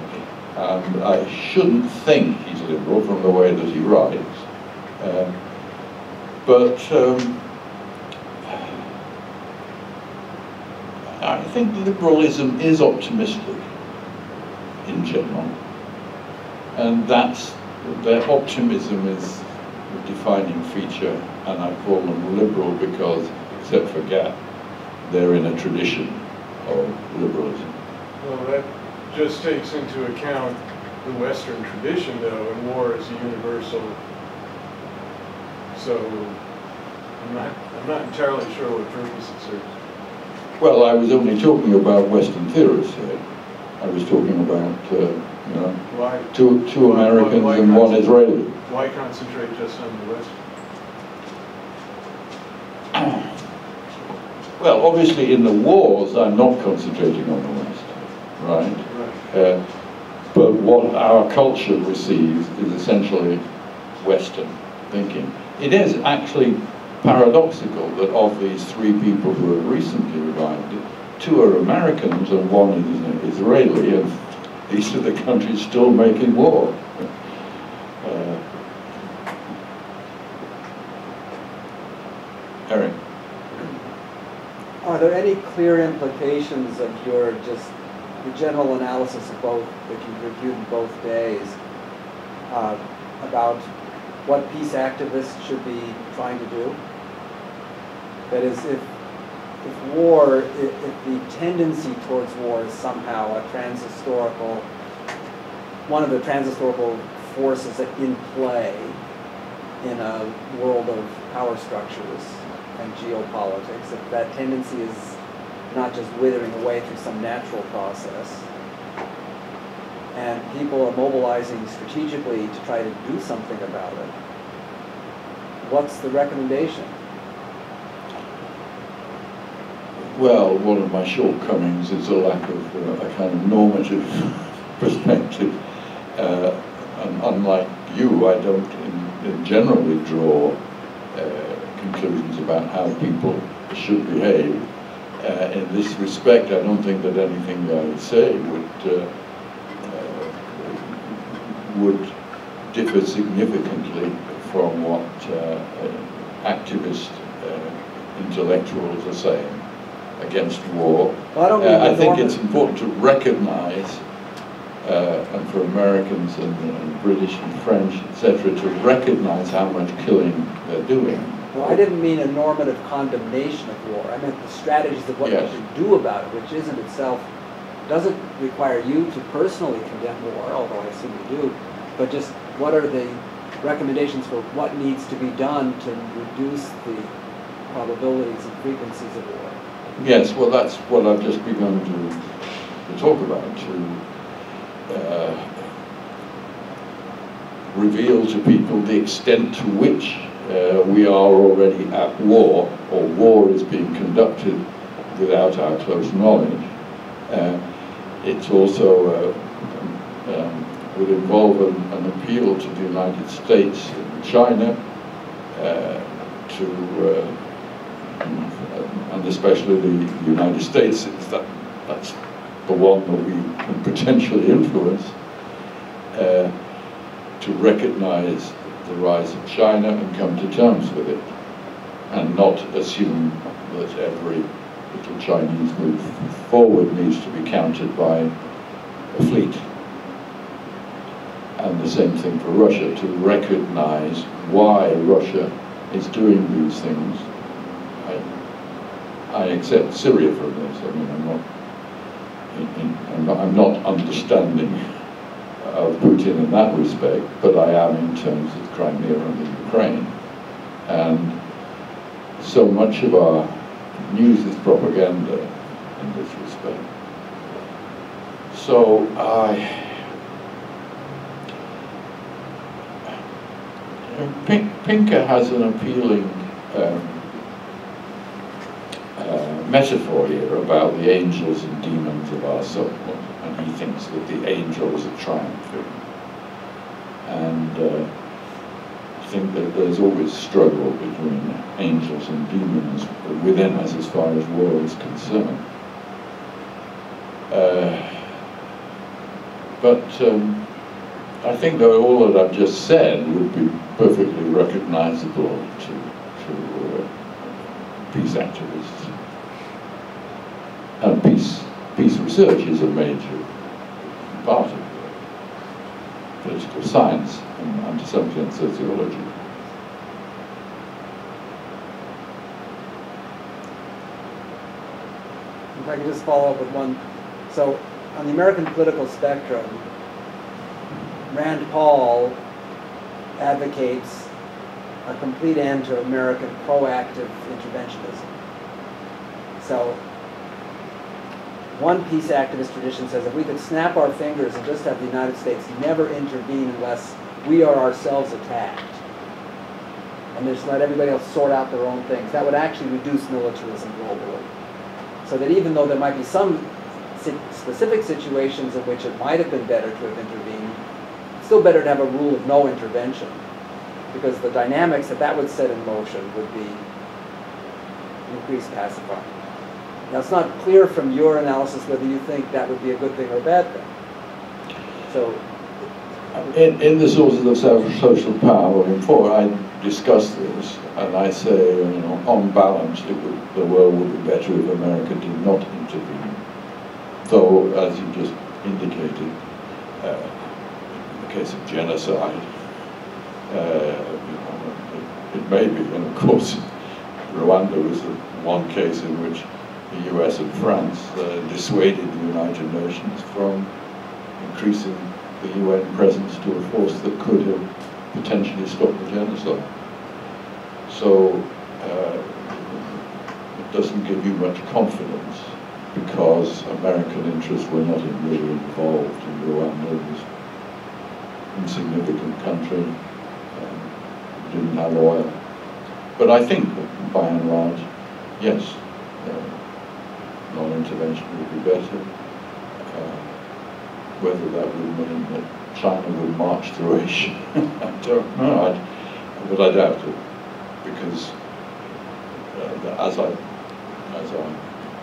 And I shouldn't think he's liberal from the way that he writes. Uh, but um, I think liberalism is optimistic in general. And that's, their optimism is defining feature, and I call them liberal because, except for Gat, they're in a tradition of liberalism. Well, that just takes into account the Western tradition, though, and war is a universal. So I'm not, I'm not entirely sure what purpose it serves. Well, I was only talking about Western theorists here. I was talking about, uh, you know, Why, two, two Why- Americans why and one? Israeli. Why concentrate just on the West? Well, obviously in the wars, I'm not concentrating on the West, right? Right. Uh, but what our culture receives is essentially Western thinking. It is actually paradoxical that of these three people who have recently arrived, two are Americans and one is an Israeli, and these are the countries still making war. Uh, Are there any clear implications of your just, the general analysis of both, that you've reviewed both days, uh, about what peace activists should be trying to do? That is, if, if war, if, if the tendency towards war is somehow a transhistorical, one of the transhistorical forces in play in a world of power structures and geopolitics, if that tendency is not just withering away through some natural process, and people are mobilizing strategically to try to do something about it, what's the recommendation? Well, one of my shortcomings is a lack of uh, a kind of normative perspective. Uh, and unlike you, I don't in, in generally draw uh, conclusions about how people should behave. Uh, in this respect, I don't think that anything I say would uh, uh, would differ significantly from what uh, activist uh, intellectuals are saying against war. Well, I don't I think it's important to recognize, uh, and for Americans and, and British and French, etc., to recognize how much killing they're doing. Well, I didn't mean a normative condemnation of war. I meant the strategies of what Yes. you should do about it, which isn't itself, doesn't require you to personally condemn war, although I assume you do, but just what are the recommendations for what needs to be done to reduce the probabilities and frequencies of war? Yes, well, that's what I've just begun to, to talk about, to uh, reveal to people the extent to which uh, we are already at war, or war is being conducted without our close knowledge. Uh, it's also uh, um, would involve an, an appeal to the United States and China uh, to uh, and especially the United States, since that, that's the one that we can potentially influence, uh, to recognize the rise of China and come to terms with it, and not assume that every little Chinese move forward needs to be countered by a fleet. And the same thing for Russia, to recognize why Russia is doing these things I, I accept Syria from this. I mean, I'm not, I'm not, I'm not understanding of Putin in that respect, but I am in terms of Crimea and the Ukraine. And so much of our news is propaganda in this respect. So I. Pink, Pinker has an appealing um, uh, metaphor here about the angels and demons of our soul, and he thinks that the angels are triumphing. And uh, think that there's always struggle between angels and demons within us as far as war is concerned. Uh, but um, I think that all that I've just said would be perfectly recognizable to, to uh, peace activists. And peace, peace research is a major part of political science to sociology. If I could just follow up with one. So, on the American political spectrum, Rand Paul advocates a complete end to American proactive interventionism. So, one peace activist tradition says if we could snap our fingers and just have the United States never intervene unless we are ourselves attacked, and just let everybody else sort out their own things, that would actually reduce militarism globally. So that even though there might be some specific situations in which it might have been better to have intervened, it's still better to have a rule of no intervention because the dynamics that that would set in motion would be increased pacifying. Now, it's not clear from your analysis whether you think that would be a good thing or a bad thing. So, In, in the sources of social power, before I discuss this, and I say, you know, on balance, would, the world would be better if America did not intervene. Though, as you just indicated, uh, in the case of genocide, uh, it, it may be, and of course, Rwanda was the one case in which the US and France uh, dissuaded the United Nations from increasing UN presence to a force that could have potentially stopped the genocide. So uh, it doesn't give you much confidence because American interests were not really involved in Rwanda. Was an insignificant country, um, didn't have oil. But I think by and large, yes, uh, non-intervention would be better. Uh, whether that would mean that China would march through Asia, I don't know, I'd, but I doubt it, because uh, as I as I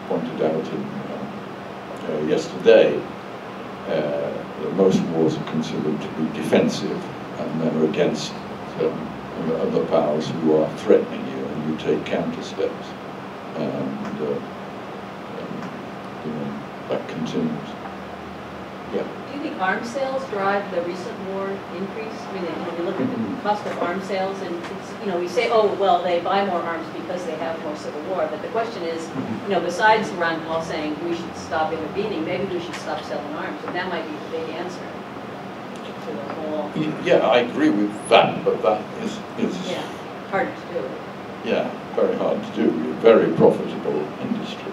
pointed out in, uh, uh, yesterday, uh, most wars are considered to be defensive, and they're against um, other powers who are threatening you, and you take counter steps, and uh, um, you know, that continues. Yeah. Do you think arms sales drive the recent war increase? I mean, when you look at the cost of arms sales, and it's, you know, we say, oh, well, they buy more arms because they have more civil war, but the question is, you know, besides Ron Paul saying we should stop intervening, maybe we should stop selling arms, and that might be the big answer to the whole, Yeah, I agree with that, but that is, is, yeah, harder to do. yeah, very hard to do. We're very profitable industries.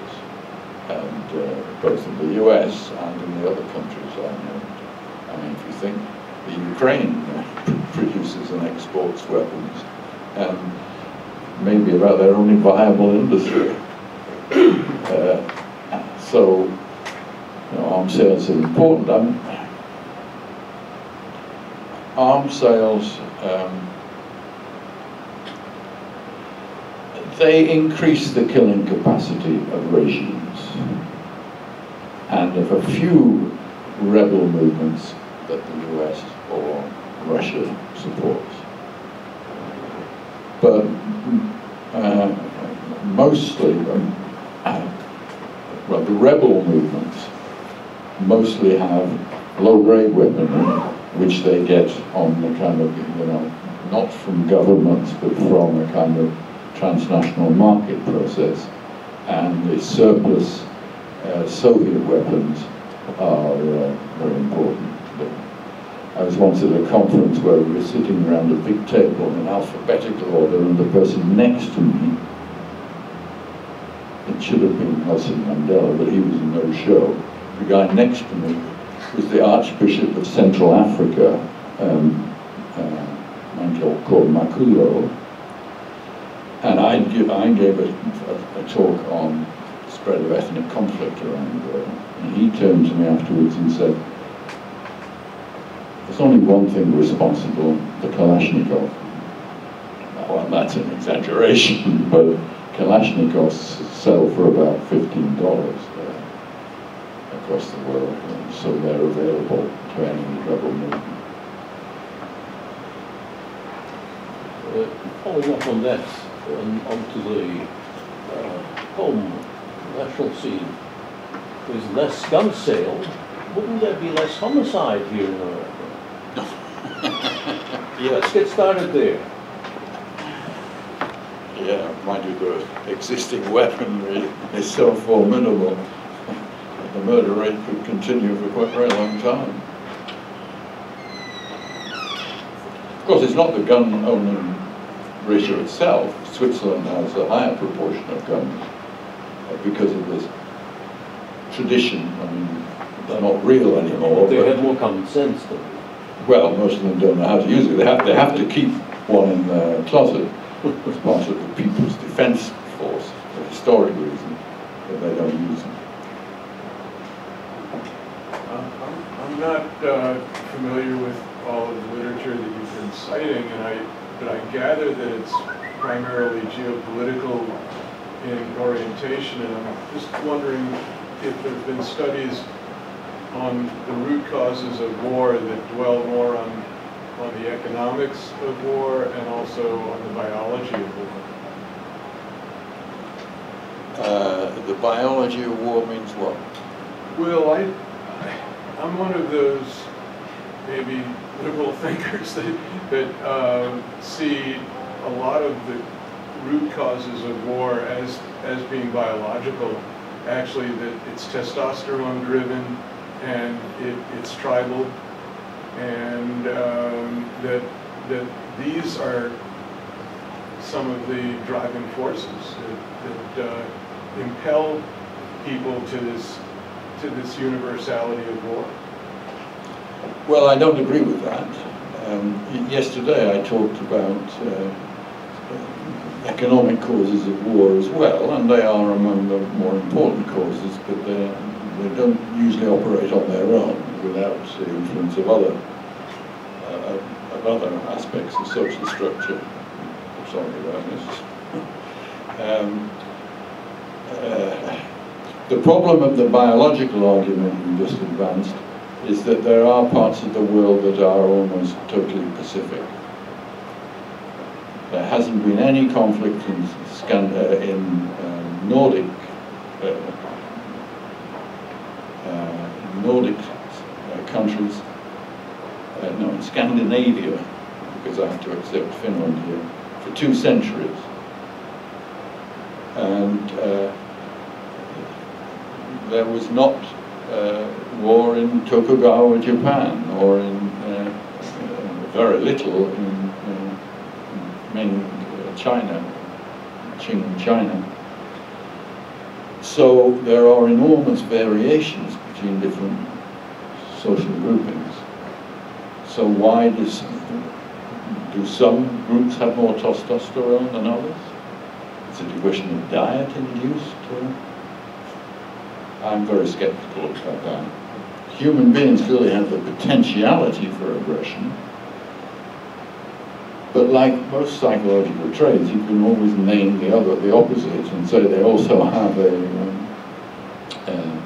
And uh, both in the US and in the other countries I. I mean, if you think the Ukraine produces and exports weapons, and maybe about their only viable industry. Uh, so, you know, arms sales are important. I'm, arms sales, um, they increase the killing capacity of regimes. And of a few rebel movements that the US or Russia supports. But uh, mostly, um, well, the rebel movements mostly have low-grade weaponry, which they get on the kind of, you know, not from governments, but from a kind of transnational market process. And the surplus uh, Soviet weapons are uh, very important. I was once at a conference where we were sitting around a big table in alphabetical order, and the person next to me, it should have been Nelson Mandela, but he was a no-show. The guy next to me was the Archbishop of Central Africa, um, uh, called Makhulu, and I, I gave a, a, a talk on spread of ethnic conflict around the world. And he turned to me afterwards and said, there's only one thing responsible, the Kalashnikov. Well, that's an exaggeration, but Kalashnikovs sell for about $15 uh, across the world, and so they're available to any rebel movement. Uh, Following up on that, um, onto the uh, home national scene, with less gun sale, wouldn't there be less homicide here in America? Yeah, let's get started there. Yeah, mind you, the existing weaponry is so formidable, that the murder rate could continue for quite a very long time. Of course, it's not the gun owning ratio itself. Switzerland has a higher proportion of guns because of this tradition. I mean, they're not real anymore. They have more common sense than we. well, most of them don't know how to use it. They have, they have to keep one in their closet as part of the People's Defense Force for historic reasons, but they don't use them. Uh, I'm I'm not uh, familiar with all of the literature that you've been citing, and I, but I gather that it's primarily geopolitical in orientation, and I'm just wondering if there've been studies on the root causes of war that dwell more on, on the economics of war and also on the biology of war. Uh, the biology of war means what? Well, I, I'm one of those maybe liberal thinkers that, that um, see a lot of the root causes of war as, as being biological. Actually, that it's testosterone driven and it, it's tribal and um, that, that these are some of the driving forces that, that uh, impel people to this to this universality of war. Well, I don't agree with that. Um, yesterday I talked about uh, economic causes of war as well, and they are among the more important causes, but they, don't usually operate on their own without the influence of other, uh, of other aspects of social structure. Sorry about this. Um, uh, the problem of the biological argument you just advanced is that there are parts of the world that are almost totally Pacific. There hasn't been any conflict in, uh, in um, Nordic uh, uh, Nordic uh, countries, uh, no, in Scandinavia, because I have to accept Finland here, for two centuries. And there was not war in Tokugawa, Japan, or in very little in Ming, uh, China, Qing, China. So there are enormous variations between different social groupings. So why does do some groups have more testosterone than others? Is it a question of diet induced? I'm very skeptical about that. Human beings clearly have the potentiality for aggression, but like most psychological traits, you can always name the other, the opposite, and say they also have a, um, uh,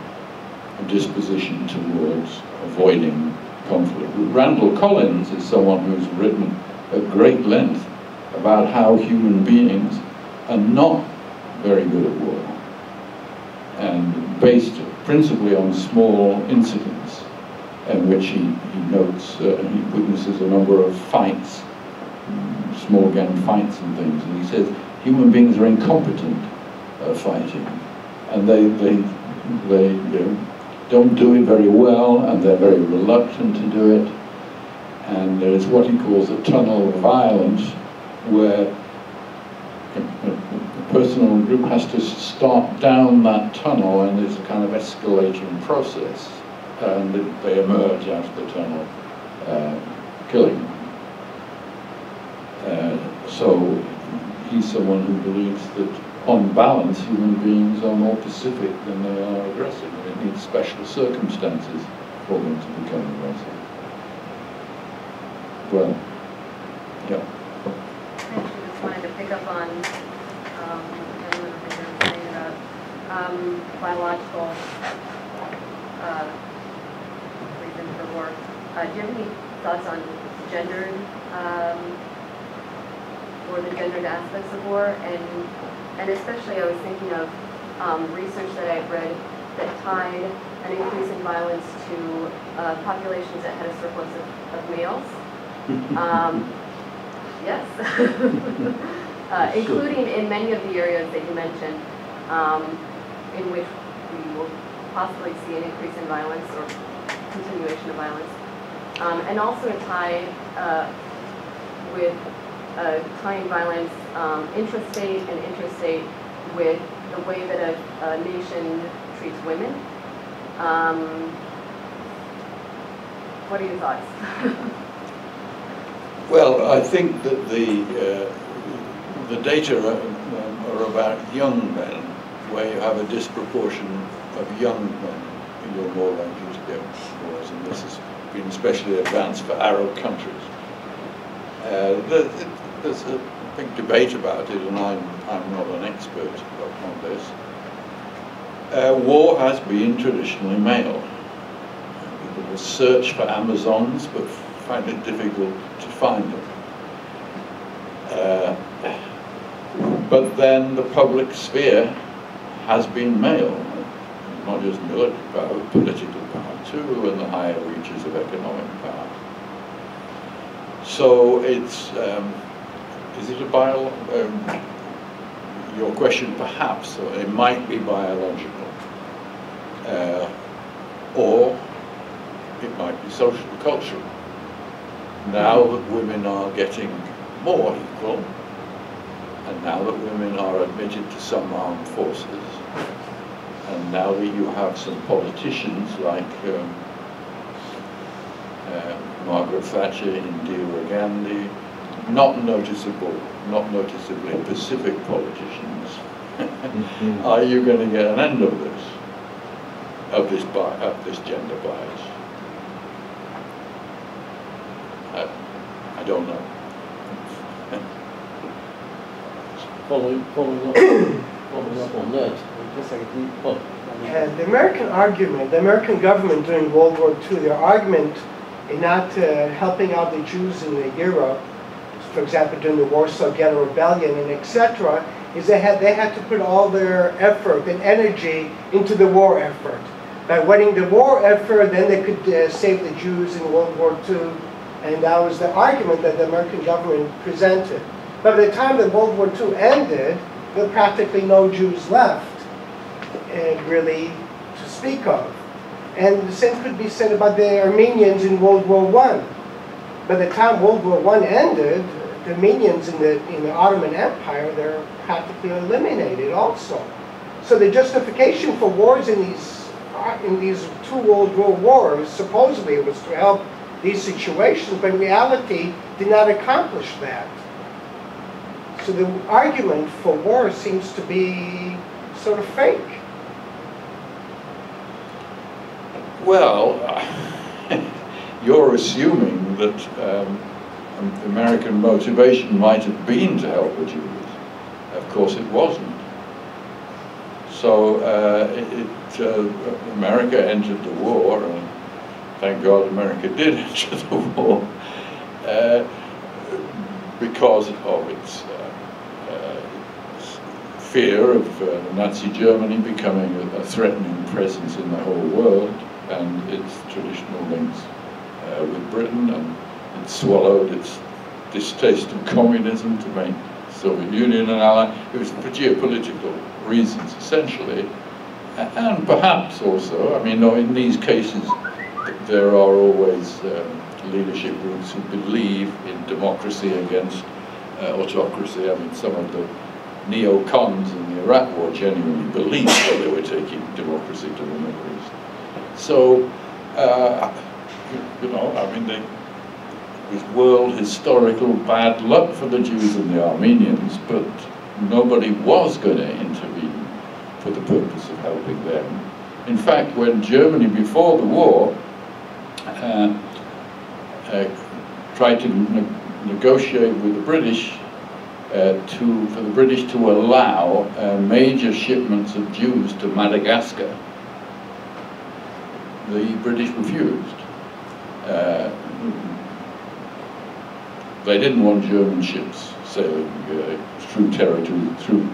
a disposition towards avoiding conflict. Randall Collins is someone who's written at great length about how human beings are not very good at war and based principally on small incidents in which he, he notes, uh, he witnesses a number of fights, small gang fights and things, and he says human beings are incompetent at fighting, and they, they, they you know, don't do it very well, and they're very reluctant to do it, and there's what he calls a tunnel of violence, where a, a person or a group has to start down that tunnel and there's a kind of escalating process and they emerge out of the tunnel, uh, killing. So he's someone who believes that, on balance, human beings are more pacific than they are aggressive, and it needs special circumstances for them to become aggressive. Well, yeah. I just wanted to pick up on, um, saying about, um, biological, uh, reason for war. Uh, do you have any thoughts on gendered, um, or the gendered aspects of war? And, and especially I was thinking of, um, research that I've read that tied an increase in violence to, uh, populations that had a surplus of, of males. Um, Yes. Uh, Including in many of the areas that you mentioned, um, in which we will possibly see an increase in violence or continuation of violence. Um, And also tie uh, with uh, violence um, intrastate and interstate with the way that a a nation treats women. Um, What are your thoughts? Well, I think that the, uh, the data are, um, are about young men, where you have a disproportion of young men, in your more likely to wars, and this has been especially advanced for Arab countries. Uh, there- there's a big debate about it, and I'm, I'm not an expert on this. Uh, war has been traditionally male. People will search for Amazons, but find it difficult to find them. Uh, but then the public sphere has been male, not just military power, but political power too, and the higher reaches of economic power. So it's, um, is it a bio, um, your question perhaps, or it might be biological, uh, or it might be social, cultural. Now that women are getting more equal, and now that women are admitted to some armed forces, and now that you have some politicians like um, uh, Margaret Thatcher, Indira Gandhi, not noticeable, not noticeably Pacific politicians, are you going to get an end of this, of this, bi- of this gender bias? I, I don't know. Following, following up, following up on that. Just a second, Oh, And the American argument, the American government during World War II, their argument in not uh, helping out the Jews in Europe, for example, during the Warsaw Ghetto Rebellion and etc., is they had, they had to put all their effort and energy into the war effort. By winning the war effort, then they could uh, save the Jews in World War II, and that was the argument that the American government presented. By the time that World War II ended, there were practically no Jews left uh, really to speak of. And the same could be said about the Armenians in World War I. By the time World War I ended, Armenians in the, in the Ottoman Empire, they're practically eliminated also. So the justification for wars in these, uh, in these two World War wars, supposedly it was to help these situations, but reality did not accomplish that. So the argument for war seems to be sort of fake. Well, you're assuming that um, American motivation might have been to help the Jews. Of course, it wasn't. So uh, it, uh, America entered the war, and thank God America did enter the war, uh, because of its uh, uh, fear of uh, Nazi Germany becoming a, a threatening presence in the whole world and its traditional links with Britain, and it swallowed its distaste of communism to make Soviet Union an ally. It was for geopolitical reasons, essentially, and perhaps also, I mean, in these cases, there are always um, leadership groups who believe in democracy against uh, autocracy. I mean, some of the neocons in the Iraq War genuinely believed that they were taking democracy to the Middle East. So uh, you know, I mean, they, was world historical bad luck for the Jews and the Armenians, but nobody was going to intervene for the purpose of helping them. In fact, when Germany, before the war, uh, uh, tried to ne negotiate with the British uh, to, for the British to allow uh, major shipments of Jews to Madagascar, the British refused. They didn't want German ships sailing uh, through territory, through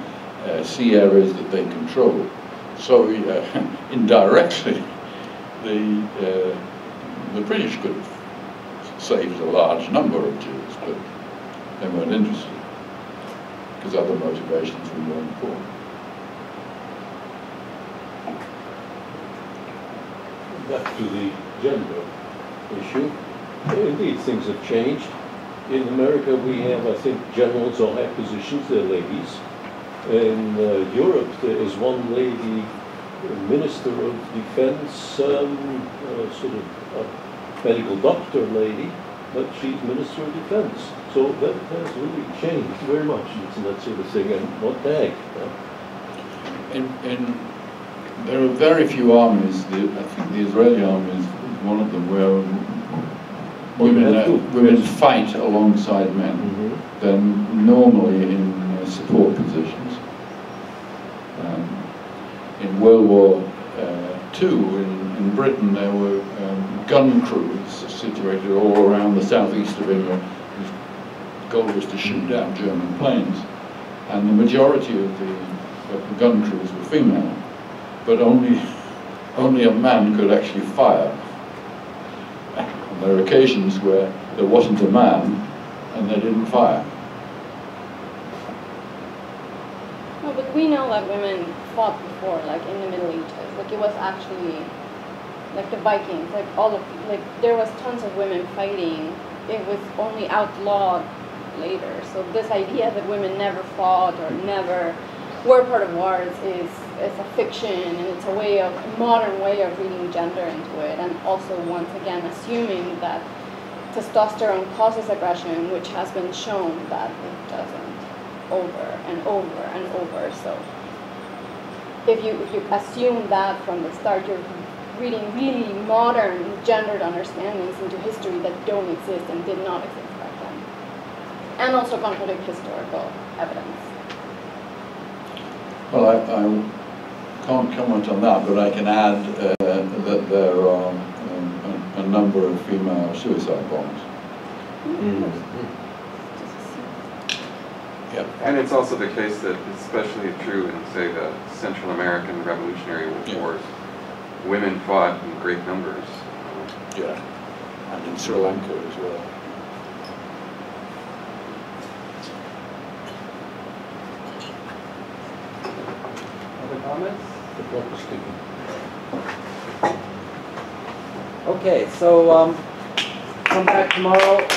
uh, sea areas that they controlled. So uh, indirectly, the, uh, the British could have saved a large number of Jews, but they weren't interested because other motivations were more important. Back to the gender issue. Indeed, things have changed. In America, we have, I think, generals or high positions, they're ladies. In uh, Europe, there is one lady, Minister of Defense, um, uh, sort of a medical doctor lady, but she's Minister of Defense. So that has really changed very much, and that sort of thing, and what the heck? In, in, there are very few armies, the, I think the Israeli army is one of them, where women, uh, women fight alongside men. mhm. than normally in uh, support positions. Um, in World War uh, II, in, in Britain, there were um, gun crews situated all around the southeast of England whose goal was to shoot down German planes. And the majority of the, of the gun crews were female, but only, only a man could actually fire. There are occasions where there wasn't a man and they didn't fire. No, but we know that women fought before, like in the Middle Ages. Like it was actually like the Vikings, like all of like there was tons of women fighting. It was only outlawed later. So this idea that women never fought or never were part of wars is is a fiction and it's a way of a modern way of reading gender into it and also once again assuming that testosterone causes aggression, which has been shown that it doesn't over and over and over. So if you if you assume that from the start, you're reading really modern gendered understandings into history that don't exist and did not exist back then, and also contradict historical evidence. Well, I, I can't comment on that, but I can add uh, that there are um, a, a number of female suicide bombs. Yep. And it's also the case that, it's especially true in, say, the Central American Revolutionary Yeah. Wars, women fought in great numbers. Yeah. And in Sri Lanka as well. Other comments? The clock is ticking. Okay, so, um, come back tomorrow.